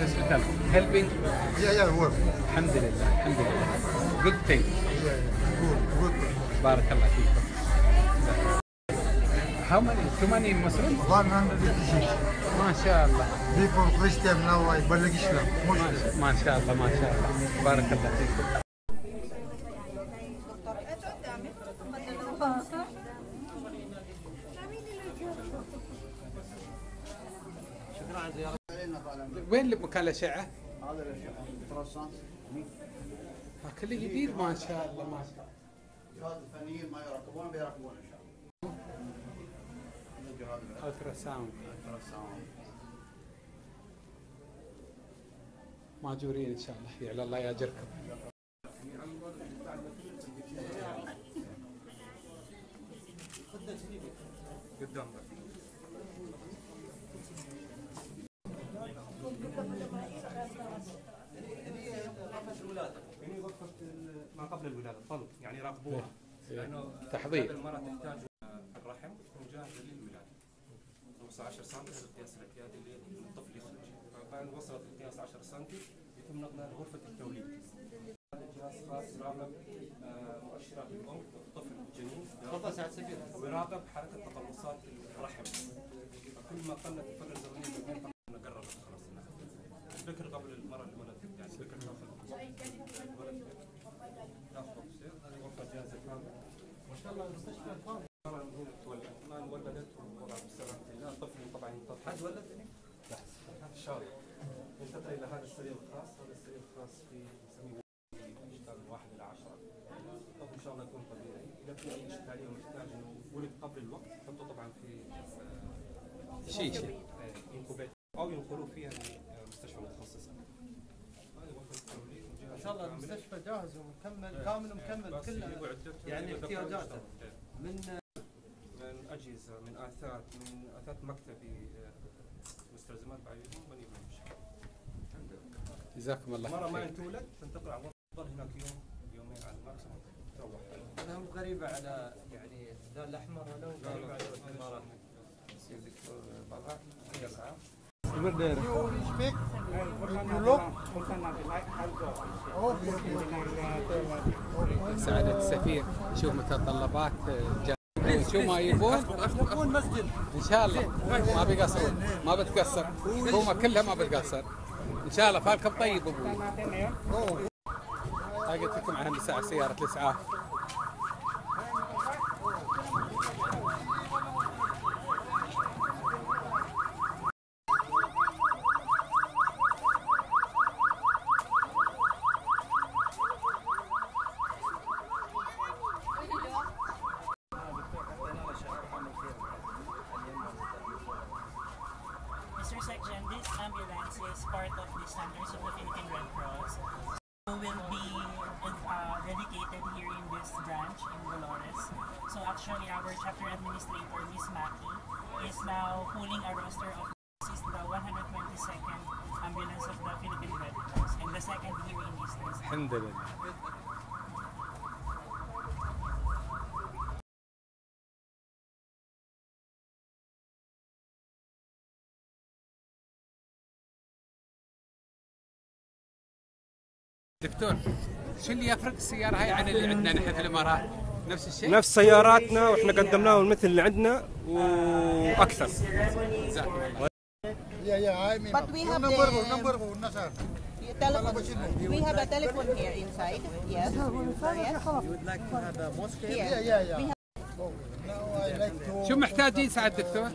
hospital helping Yeah, yeah, work. الحمد لله الحمد لله good thing Yeah, yeah. Good, good. بارك الله فيكم how many too many Muslims 186. ما شاء الله People Christian now I بلغ Islam. ما شاء- ما شاء الله ما شاء الله بارك الله فيكم وين مكان الأشعة؟ هذا الاشعه ترسان كله جديد ما شاء الله ما شاء الله. جهاز الفنيين ما يراقبون بيراقبون إن شاء الله. هذا جهاز ultrasound ماجورين إن شاء الله. يعلى الله ياجركم. قدام هني غرفة ال- ما قبل الولادة طلب يراقبوها إيه. لأنه تحضير. هذه المرأة تحتاج الرحم تكون جاهزة للولادة 15 سم هذا القياس الاعتيادي للطفل يخرج فبعد وصلت القياس 10 سم يتم نقلها لغرفة التوليد هذا جهاز خاص يراقب آه، مؤشرات الأم والطفل الجنين تفضل سعد سفير. ويراقب حركة تقلصات الرحم فكل ما قلت ما بين طبعاً قربت خلاص إنها البكر قبل المرأة اللي ولدت يعني البكر تاخذ الولد تاخذ تصير هذه غرفة جاهزة كاملة الطفل طبعا هذا السرير الخاص هذا السرير الخاص في نسميه اشكال من واحد إلى عشرة الطفل إن شاء الله يكون طبيعي اذا في اي اشكاليه ومحتاج انه ولد قبل الوقت حطه طبعا في. آه، incubator أو ينقلوه فيها لمستشفى متخصصه هذه غرفه التوليد ما شاء الله المستشفى جاهز ومكمل كامل ومكمل كله. يعني احتياجاته يشتغل. من من أجهزة من اثاث من اثاث مكتبي مستلزمات بعيدهم بني بالمشكلة جزاكم الله مرة ما تولد تنتقل على تظل هناك يوم يومين على الماكسيموم. تروح. أنا هم غريبة على يعني ذا الأحمر ولا هم غريبة على الامارات يصير دكتور طلعت يسعى You speak? You look? سعادة السفير. شوف متطلبات جا- شو ما يبون يكون مسجد. إن شاء الله. ما بيقصرون. ما بتقصر. هم كلها ما بتقصر. إن شاء الله فالكم طيب أبوي. هاي قلت لكم عن ساعة سيارة الإسعاف. Branch in Dolores. So actually our chapter administrator, Ms. Maki, is now pulling a roster of this is the 122nd ambulance of the Philippine Red Cross and the second here in Eastern دكتور شو اللي يفرق السيارة هاي عن اللي عندنا نحن في الامارات؟ نفس الشيء؟ نفس سياراتنا وإحنا قدمناه مثل اللي عندنا وأكثر Yeah, yeah, I mean. But we have number, the- number, Nasar. Telephone. We have a telephone here inside. Yes. Yes. You would like to have a mosque Here. Yeah, yeah, yeah. We have Now I like to. شو محتاجين سعد دكتور؟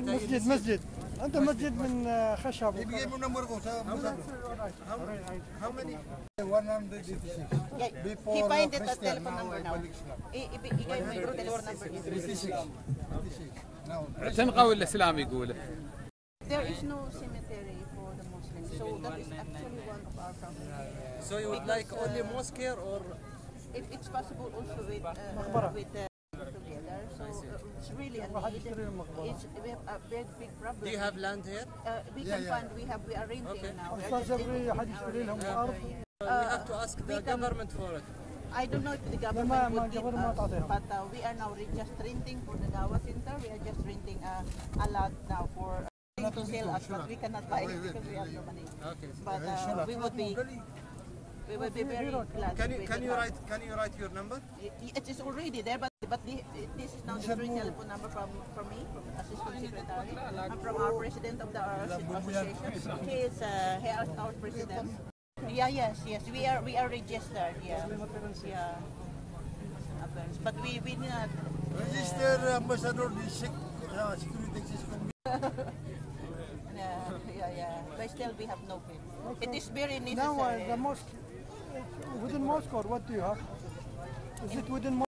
مسجد مسجد انت مسجد من آه، خشب me. How, many? 186. Yeah, Before he uh, at Christian, telephone number now. I- I- I gave my telephone number. 86. 86. Now, اعتنقوا الاسلام يقول There is no cemetery for the Muslims, so that is actually one of our problems. So you would like only mosque here or if it's possible also with uh, with uh, together. So uh, it's really a need. It's a big, big problem. Do you have land here? Uh, we yeah, can yeah. find, we have, we are renting okay. now. We uh, we have to ask the government for it. I don't know if the government would give us, but uh, we are now just renting for the Dawa Center. We are just renting uh, a lot now for to sell us, but we cannot buy it because we have no money. Okay. But uh, we would be we would be very glad. Can you can you write can you write your number? It is already there, but but the, this is now the free telephone number from from me, assistant secretary, and from our president of the association. He is uh, he is our president. Yeah, yes, yes. We are we are registered. Yeah, yeah. But we we did not. Register ambassador di sec uh, security system. [LAUGHS] Yeah, yeah, yeah. But still, we have no pay. It is very necessary. Now uh, the mosque, it's within Moscow, what do you have? Is it within Moscow?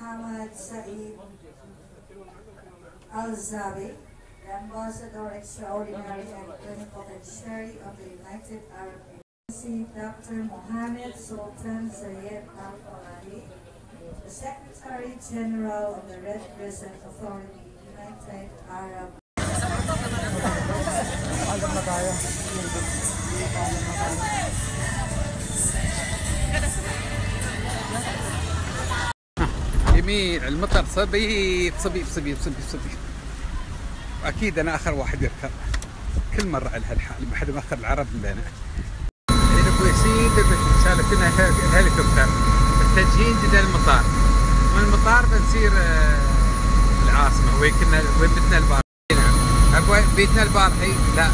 Hamad Saeed Al-Zabi, the Ambassador Extraordinary and Plenipotentiary of the United Arab Emirates, Dr. Mohammed Sultan Zayed Al-Falani, the Secretary General of the Red Crescent Authority, United Arab. [LAUGHS] جميع المطر صبيب صبيب صبيب صبيب صبيب واكيد أنا آخر واحد يركب كل مرة على هالحال ما حد ماخر العرب من بينه. الحين ابو يسيد سالت متجهين جدا المطار. من المطار بنسير آه، العاصمة. وين كنا وين بيتنا البارحه نعم بيتنا البارحي لا.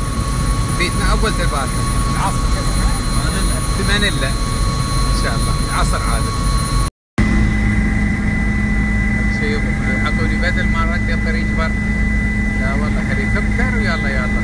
بيتنا أول البارحه العاصمة. في مانيلا إن شاء الله. العصر عادل شيء حطوني بدل ما ردي طريق بر لا والله هليكوبتر ويلا يلا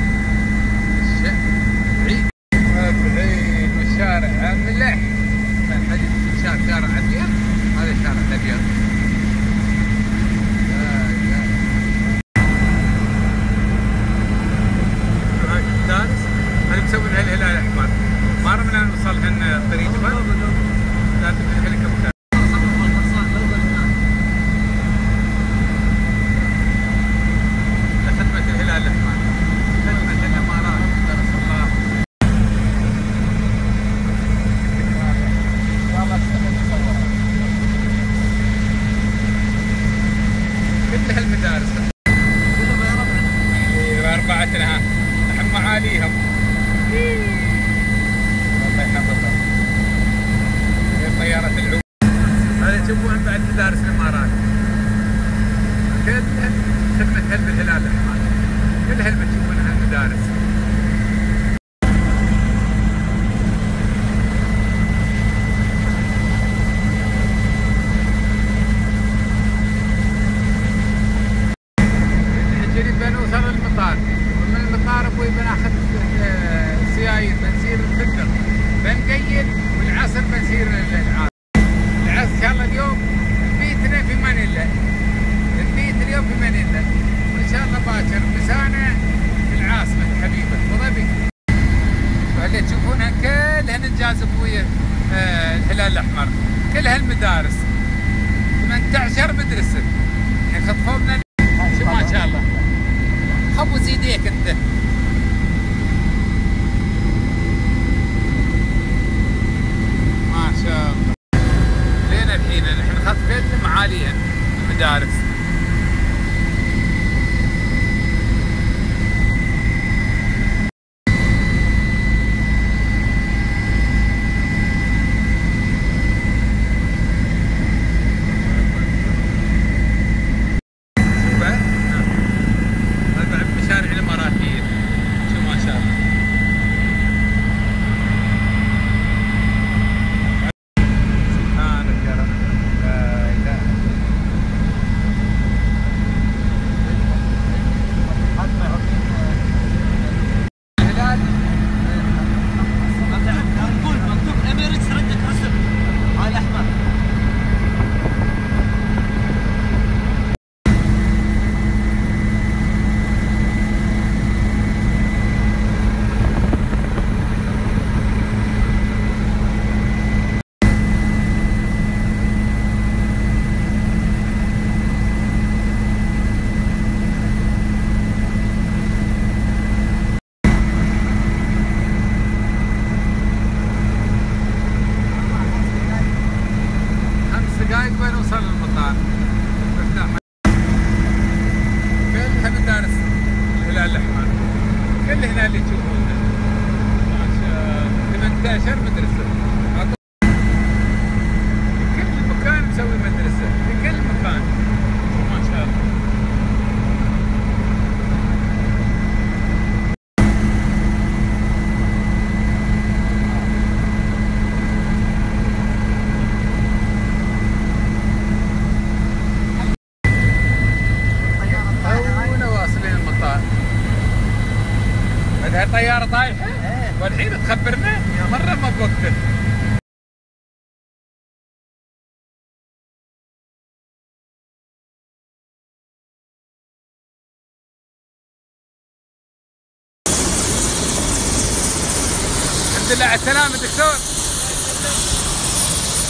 على السلامة دكتور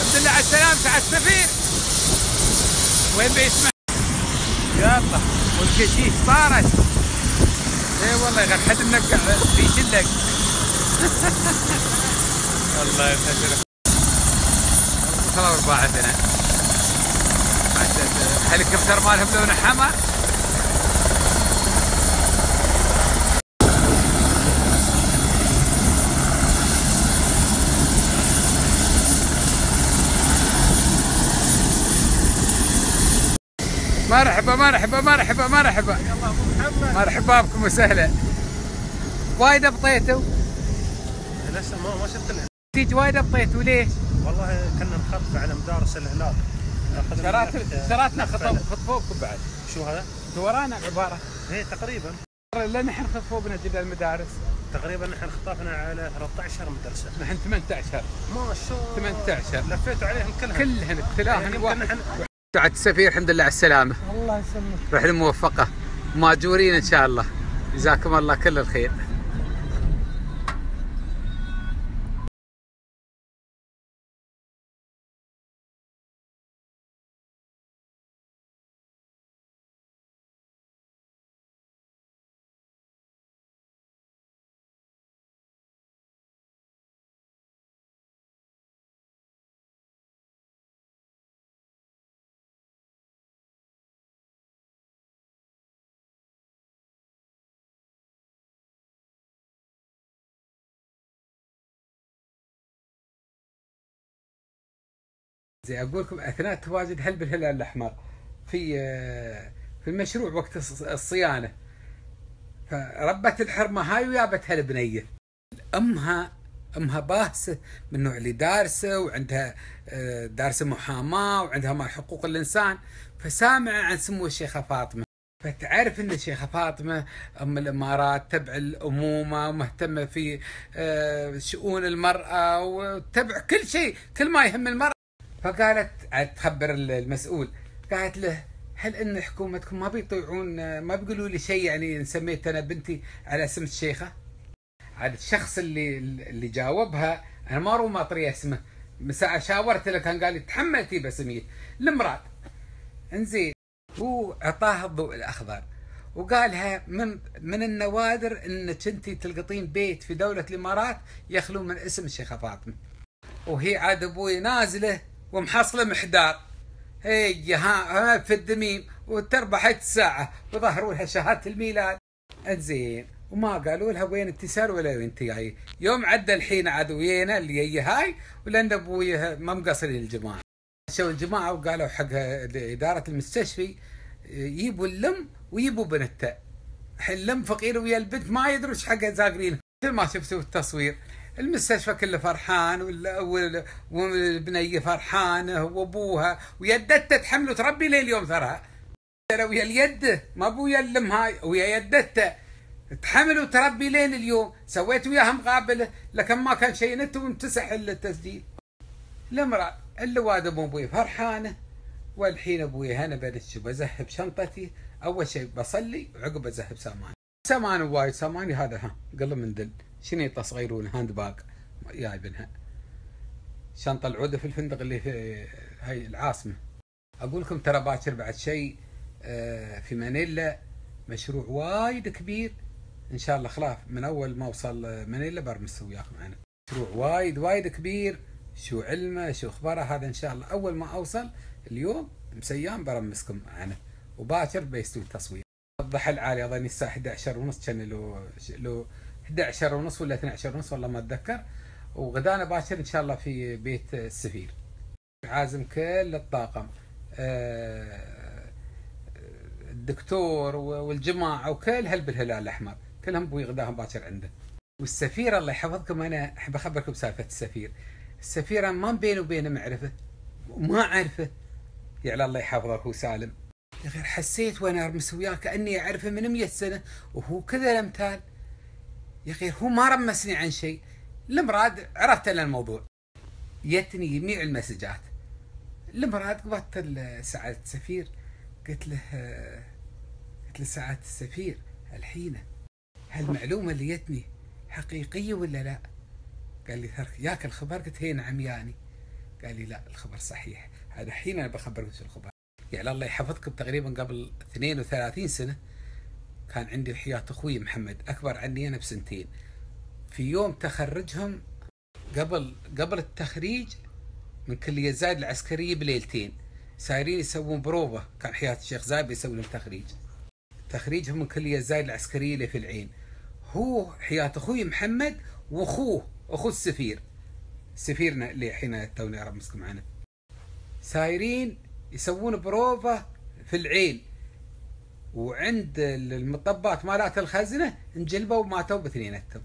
الحمد لله على السلامة سعادة السفير وين بيسمع يلا والكشيش صارت اي والله غير حد منقع في شلك. [LAUGHS] الله يسعدك خلاص بعدنا هليكوبتر مالهم لونه حمر؟ مرحبا مرحبا مرحبا مرحبا. مرحبا بكم وسهلا. وايد ابطيتوا لسه ما ما شفت الهلال تيج وايد ابطيتوا ليش؟ والله كنا نخطف على مدارس الهلال شرات شراتنا خطف خطفوكم بعد. شو هذا؟ ورانا عبارة. إيه تقريبا. لا نحن خطفوا بنا جدا المدارس. تقريبا نحن خطفنا على 13 مدرسة. نحن 18 ما شاء الله. 18 لفيتوا عليهم كلهم. يمكن واحد. سعادة السفير الحمد لله على السلامة. الله يسلمك. رحلة موفقة. ماجورين إن شاء الله. جزاكم الله كل الخير. زي أقول لكم أثناء تواجد هل بالهلال الأحمر؟ في آه، في المشروع وقت الص- الصيانة. فربت الحرمة هاي ويابتها البنيه أمها أمها باسة من النوع اللي دارسة وعندها آه، دارسة محاماة وعندها مال حقوق الإنسان. فسامعة عن سمو الشيخة فاطمة. فتعرف إن الشيخة فاطمة أم الإمارات تبع الأمومة ومهتمة في آه، شؤون المرأة وتبع كل شيء كل ما يهم المرأة فقالت تخبر المسؤول. قالت له هل إن حكومتكم ما بيطيعون ما بيقولوا لي شيء يعني سميت أنا بنتي على اسم الشيخة؟ عاد الشخص اللي اللي جاوبها أنا ما اروم اطري اسمه. شاورت له كان قال لي تحملتي باسمي المراد إنزين. هو اعطاها الضوء الأخضر وقالها من من النوادر إنك انت تلقطين بيت في دولة الإمارات يخلو من اسم الشيخة فاطمة. وهي عاد أبوي نازله ومحصلة محدار. هي ها في الدميم وتربحت الساعة وظهروا لها شهادة الميلاد. زين وما قالوا لها وين انت سار ولا وين جاي يوم عدى الحين عاد ويانا اللي هي هاي ولأن أبوي ما مقصرين الجماعه شو الجماعة وقالوا حق إدارة المستشفى يجيبوا اللم ويجيبوا بنته. الحين اللم فقير ويا البنت ما يدروا إيش حق زاقرين مثل ما شفتوا التصوير المستشفى كله فرحان وال- وال- والبنية فرحانة وأبوها ويدته تحمل وتربي ليه اليوم ثرها ترى ويا اليد ما بو ويا الام هاي ويا يدته تحمل وتربي لين اليوم. سويت وياها مقابله لكن ما كان شيء نت ومتسح التسجيل. المرأة اللي واد أبو أبوي فرحانة والحين أبوي هنا بدش بذهب شنطتي. أول شيء بصلي وعقب اذهب سامان سامان وايد ساماني هذا ها قلم من دل. شنيطه صغيرون hand bag جايبنها شنطة العوده في الفندق اللي في هاي العاصمة. أقول لكم ترى باكر بعد شيء آه، في مانيلا مشروع وايد كبير. إن شاء الله خلاف من أول ما اوصل مانيلا برمس وياكم أنا. مشروع وايد وايد كبير. شو علمه شو أخباره هذا إن شاء الله أول ما أوصل اليوم مسيام برمسكم أنا. وباكر بيستوي تصوير. الضحى العالي اظني الساعة 11 ونص كان له له 11 ونص ولا 12 ونص والله ما أتذكر. وغدانا باكر إن شاء الله في بيت السفير عازم كل الطاقم. آه، الدكتور والجماعة وكل هل بالهلال الأحمر. كلهم بوي غداهم باكر عنده. والسفير الله يحفظكم أنا أحب أخبركم بسالفة السفير. السفير ما بيني وبينه معرفة وما أعرفه. يعني الله يحفظه هو سالم. أخي حسيت وأنا أرمس وياه كأني أعرفه من 100 سنة وهو كذا الأمثال. يا أخي هو ما رمسني عن شيء. المراد عرفت أنا الموضوع. يتني جميع المسجات. المراد قبضت سعادة السفير. قلت له قلت له سعادة السفير الحين هالمعلومة اللي جتني حقيقية ولا لا؟ قال لي ياك الخبر؟ قلت هي نعم ياني قال لي لا الخبر صحيح. هذا الحين أنا بخبرك شو الخبر. يعني الله يحفظكم تقريبا قبل 32 سنة كان عندي حياة أخوي محمد أكبر عني أنا بسنتين. في يوم تخرجهم قبل قبل التخريج من كلية زايد العسكرية بليلتين سايرين يسوون بروفة. كان حياة الشيخ زايد بيسوي لهم تخريج. تخريجهم من كلية زايد العسكرية اللي في العين. هو حياة أخوي محمد وأخوه أخو السفير. سفيرنا اللي الحين توني ارمسكم عنه سايرين يسوون بروفة في العين. وعند المطبات مالات الخزنة انجلبوا وماتوا باثنيناتهم.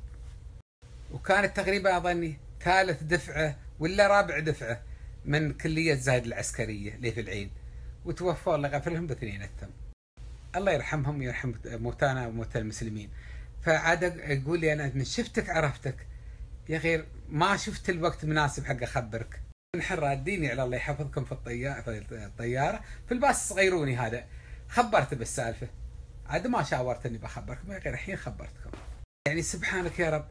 وكانت تقريبا أظني ثالث دفعة ولا رابع دفعة من كلية زايد العسكرية اللي في العين. وتوفوا الله يغفر لهم باثنيناتهم. الله يرحمهم ويرحم موتانا وموتى المسلمين. فعاد يقول لي أنا من شفتك عرفتك. يا غير ما شفت الوقت مناسب حق أخبرك. نحن راديني على الله يحفظكم في الطيارة في الطيارة. في الباص صغيروني هذا. خبرته بالسالفة. عاد ما شاورتني بخبركم غير الحين خبرتكم. يعني سبحانك يا رب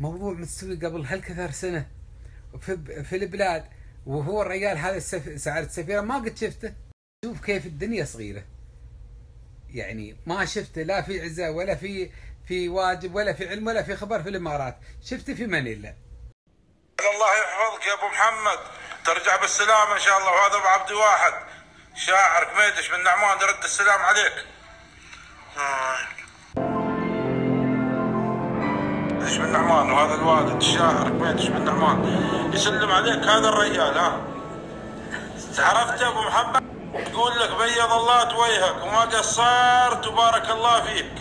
موضوع مستوي قبل هالكثر سنة في, في البلاد وهو الرجال هذا. سعادة السفيرة ما قد شفته. شوف كيف الدنيا صغيرة. يعني ما شفته لا في عزة ولا في في واجب ولا في علم ولا في خبر في الإمارات. شفته في مانيلا الله يحفظك يا أبو محمد. ترجع بالسلامة إن شاء الله وهذا أبو عبد واحد. شاعر كميدش من نعمان يرد السلام عليك. إيش من نعمان وهذا الوالد الشاعر كميدش من نعمان. يسلم عليك هذا الرجال ها؟ عرفت يا أبو محمد؟ يقول لك بيض الله وجهك وما قصرت وبارك الله فيك.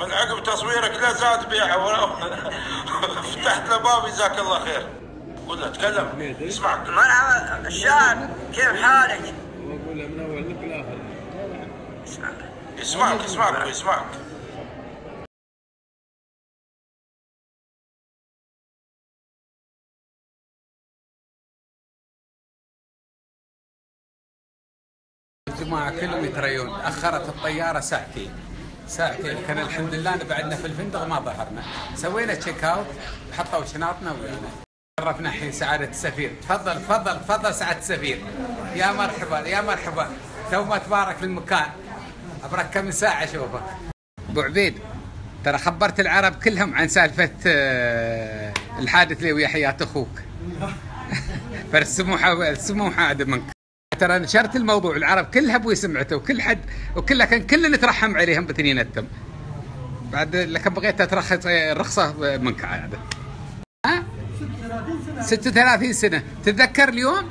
من عقب تصويرك لا زاد بيعه [LAUGHS] فتحت له باب جزاك الله خير. قول له تكلم. اسمعك مرحبا الشاعر كيف حالك؟ أقول من أول لك لآخر. يسمعك يسمعك يسمعك الجماعة كلهم يتريون أخرت الطيارة ساعتين. ساعتين. كان الحمد لله بعدنا في الفندق ما ظهرنا. سوينا check out حطوا شنطنا ويانا. شرفنا الحين سعادة السفير. تفضل تفضل تفضل سعادة السفير. يا مرحبا يا مرحبا. تو ما تبارك المكان. أبرك كم ساعة أشوفك؟ أبو عبيد ترى خبرت العرب كلهم عن سالفة الحادث اللي ويا حياة أخوك. [LAUGHS] فرسموا سموا حاد منك. ترى نشرت الموضوع العرب كلها أبوي سمعته وكل حد وكلها كان كلنا نترحم عليهم بثنينتهم بعد لك بغيت ترخص الرخصة منك عاد ها 36 سنة. تتذكر اليوم؟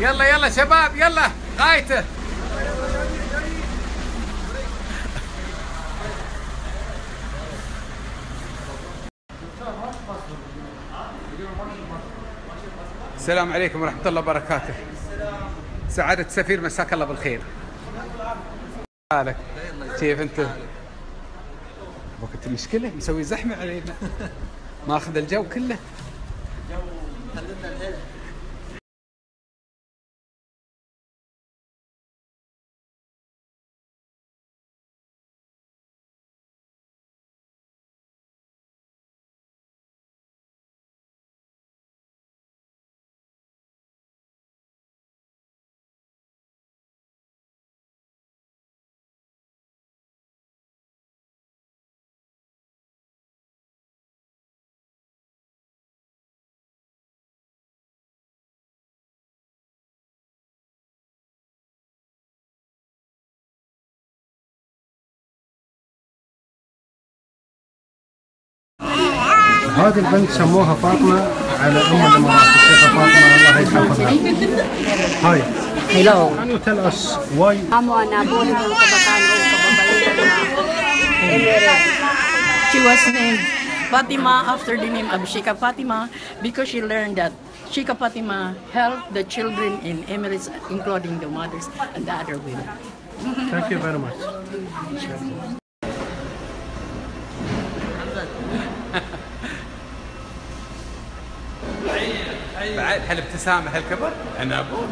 يلا يلا شباب يلا غايته. السلام عليكم ورحمة الله وبركاته. سعادة السفير مساك الله بالخير. حالك كيف انت؟ وقت المشكلة مسوي زحمة علينا. ماخذ الجو كله. هذه البنت سموها فاطمه على ام الامارات الشيخه فاطمه الله يحفظها هاي Hello. Can you tell us why Amo na po ng kabataan o kababaihan na Emirates. She was named Fatima after the name of Sheikha Fatima because she learned that Sheikha Fatima helped the children in Emirates, including the mothers and the other women. Thank you very much. بعد هالابتسامه هالكبر أنا أبوك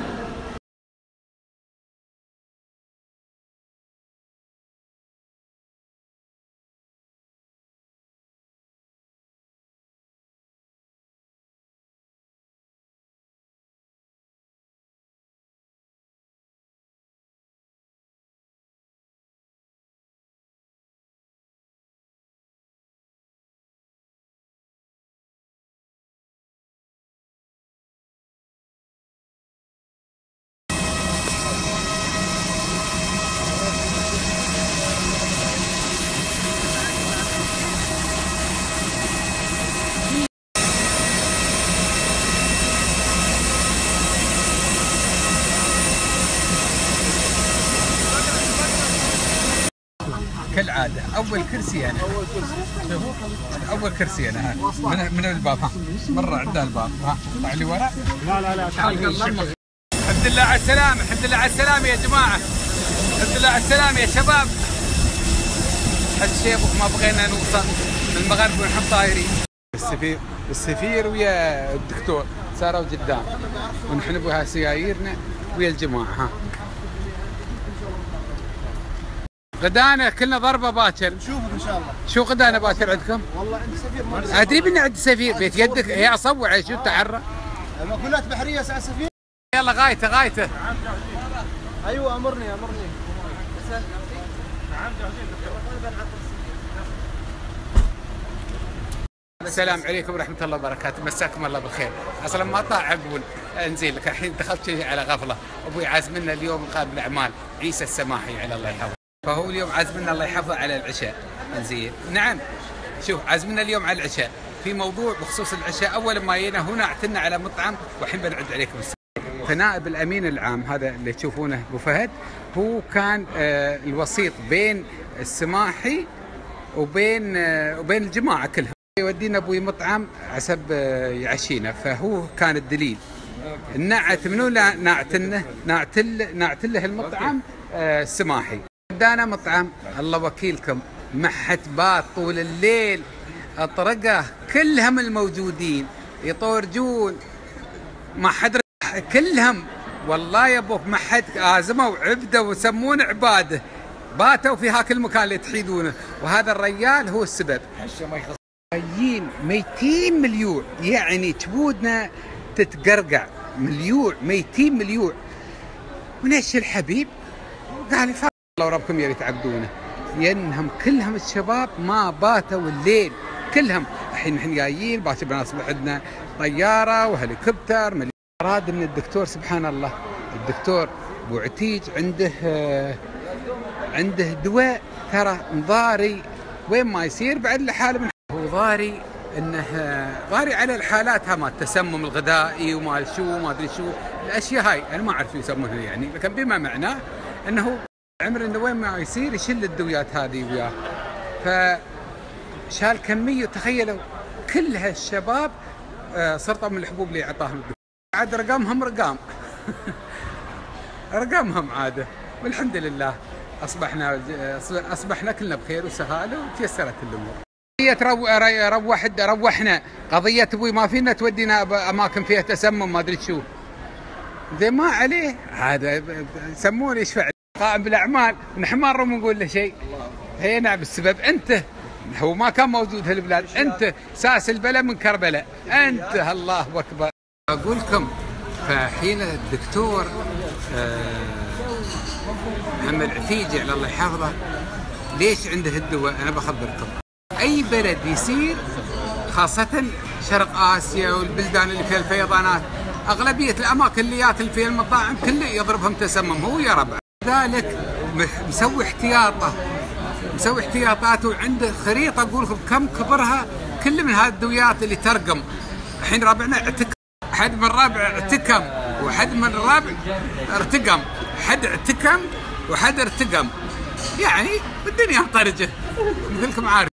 أول كرسي أنا شوفوا أول كرسي أنا ها. من من الباب ها. مرة عدى الباب ها. طلع لي ورا لا لا لا الحمد لله على السلامة. الحمد لله على السلامة يا جماعة. الحمد لله على السلامة يا شباب. هالشيء ما بغينا نوصل. من المغرب ونحن طايرين. السفير السفير ويا الدكتور صاروا قدام ونحن بها سياييرنا ويا الجماعة ها. غدانا كلنا ضربة باكر. نشوفك إن شاء الله. شو غدانا باكر عندكم؟ والله عندي سفير ما أدري من عند سفير. بيت يدك. هي أصوع شو تعرى مأكولات بحرية ساعة سفير. يلا غايته غايته. أيوه أمرني أمرني. السلام عليكم ورحمة الله وبركاته. مساكم الله بالخير. أصلا ما طاع أقول أنزل لك الحين دخلت على غفلة. أبوي عازمنا اليوم قابل الأعمال عيسى السماحي على الله يحفظه فهو اليوم عازمنا الله يحفظه على العشاء. إنزين. نعم. شوف عازمنا اليوم على العشاء. في موضوع بخصوص العشاء أول ما جينا هنا اعتدنا على مطعم والحين بنعد عليكم. السلام فنائب الأمين العام هذا اللي تشوفونه أبو فهد هو كان آه، الوسيط بين السماحي وبين آه، وبين الجماعة كلها يودينا أبوي مطعم عسب آه، يعشينا. فهو كان الدليل. النعت منو نعتله نعتل نعتله المطعم السماحي. ودانا مطعم. الله وكيلكم. ما حد بات طول الليل. أطرقه كلهم الموجودين. يطورجون ما حد كلهم. والله يا أبوك ما حد آزموا عبده وسمون عباده. باتوا في هاك المكان اللي تحيدونه. وهذا الريال هو السبب. جايين 200 مليون. يعني تبودنا تتقرقع. مليون 200 مليون. ونش الحبيب قال الله وربكم يا ريت تعبدونه. ينهم كلهم الشباب ما باتوا الليل. كلهم. الحين نحن جايين باكر بنصبح عندنا طيارة وهليكوبتر أراد من الدكتور سبحان الله. الدكتور ابو عتيج عنده عنده دواء ترى مضاري وين ما يصير بعد لحاله من هو ضاري إنه ضاري على الحالات ها ما التسمم الغذائي وما شو ما أدري شو. الأشياء هاي أنا ما أعرف شو يسمونها يعني. لكن بما معناه إنه عمر إنه وين ما يصير يشل الدويات هذه وياه. ف شال كمية تخيلوا كل هالشباب آه، سرطه من الحبوب اللي اعطاهم عاد رقمهم رقام. [LAUGHS] رقمهم عادة. والحمد لله. أصبحنا أصبحنا كلنا بخير وسهالة وتيسرت الأمور. قضية رو... رو... روح روحنا قضية أبوي ما فينا تودينا أماكن فيها تسمم ما أدري شو. زين ما عليه. هذا ب- يسمونه يشفع قائم بالأعمال نحن ما نرم نقول له شيء. هي نعم السبب أنت. هو ما كان موجود هالبلاد أنت ساس البلا من كربلاء. أنت الله أكبر. أقول لكم فحين الدكتور آه، محمد عتيجي على الله يحفظه ليش عنده الدواء؟ أنا بخبركم. أي بلد يصير خاصة شرق آسيا والبلدان اللي فيها الفيضانات أغلبية الأماكن اللي ياكل فيها المطاعم كله يضربهم تسمم هو يا ربع ذلك مسوي احتياطه. مسوي احتياطاته وعنده خريطة أقول لكم كم كبرها كل من هذه الدويات اللي ترقم. الحين رابعنا اعتكم. حد من الرابع اعتكم وحد من الرابع ارتقم. حد اعتكم وحد ارتقم. يعني الدنيا مطرجة. مثلكم عارف.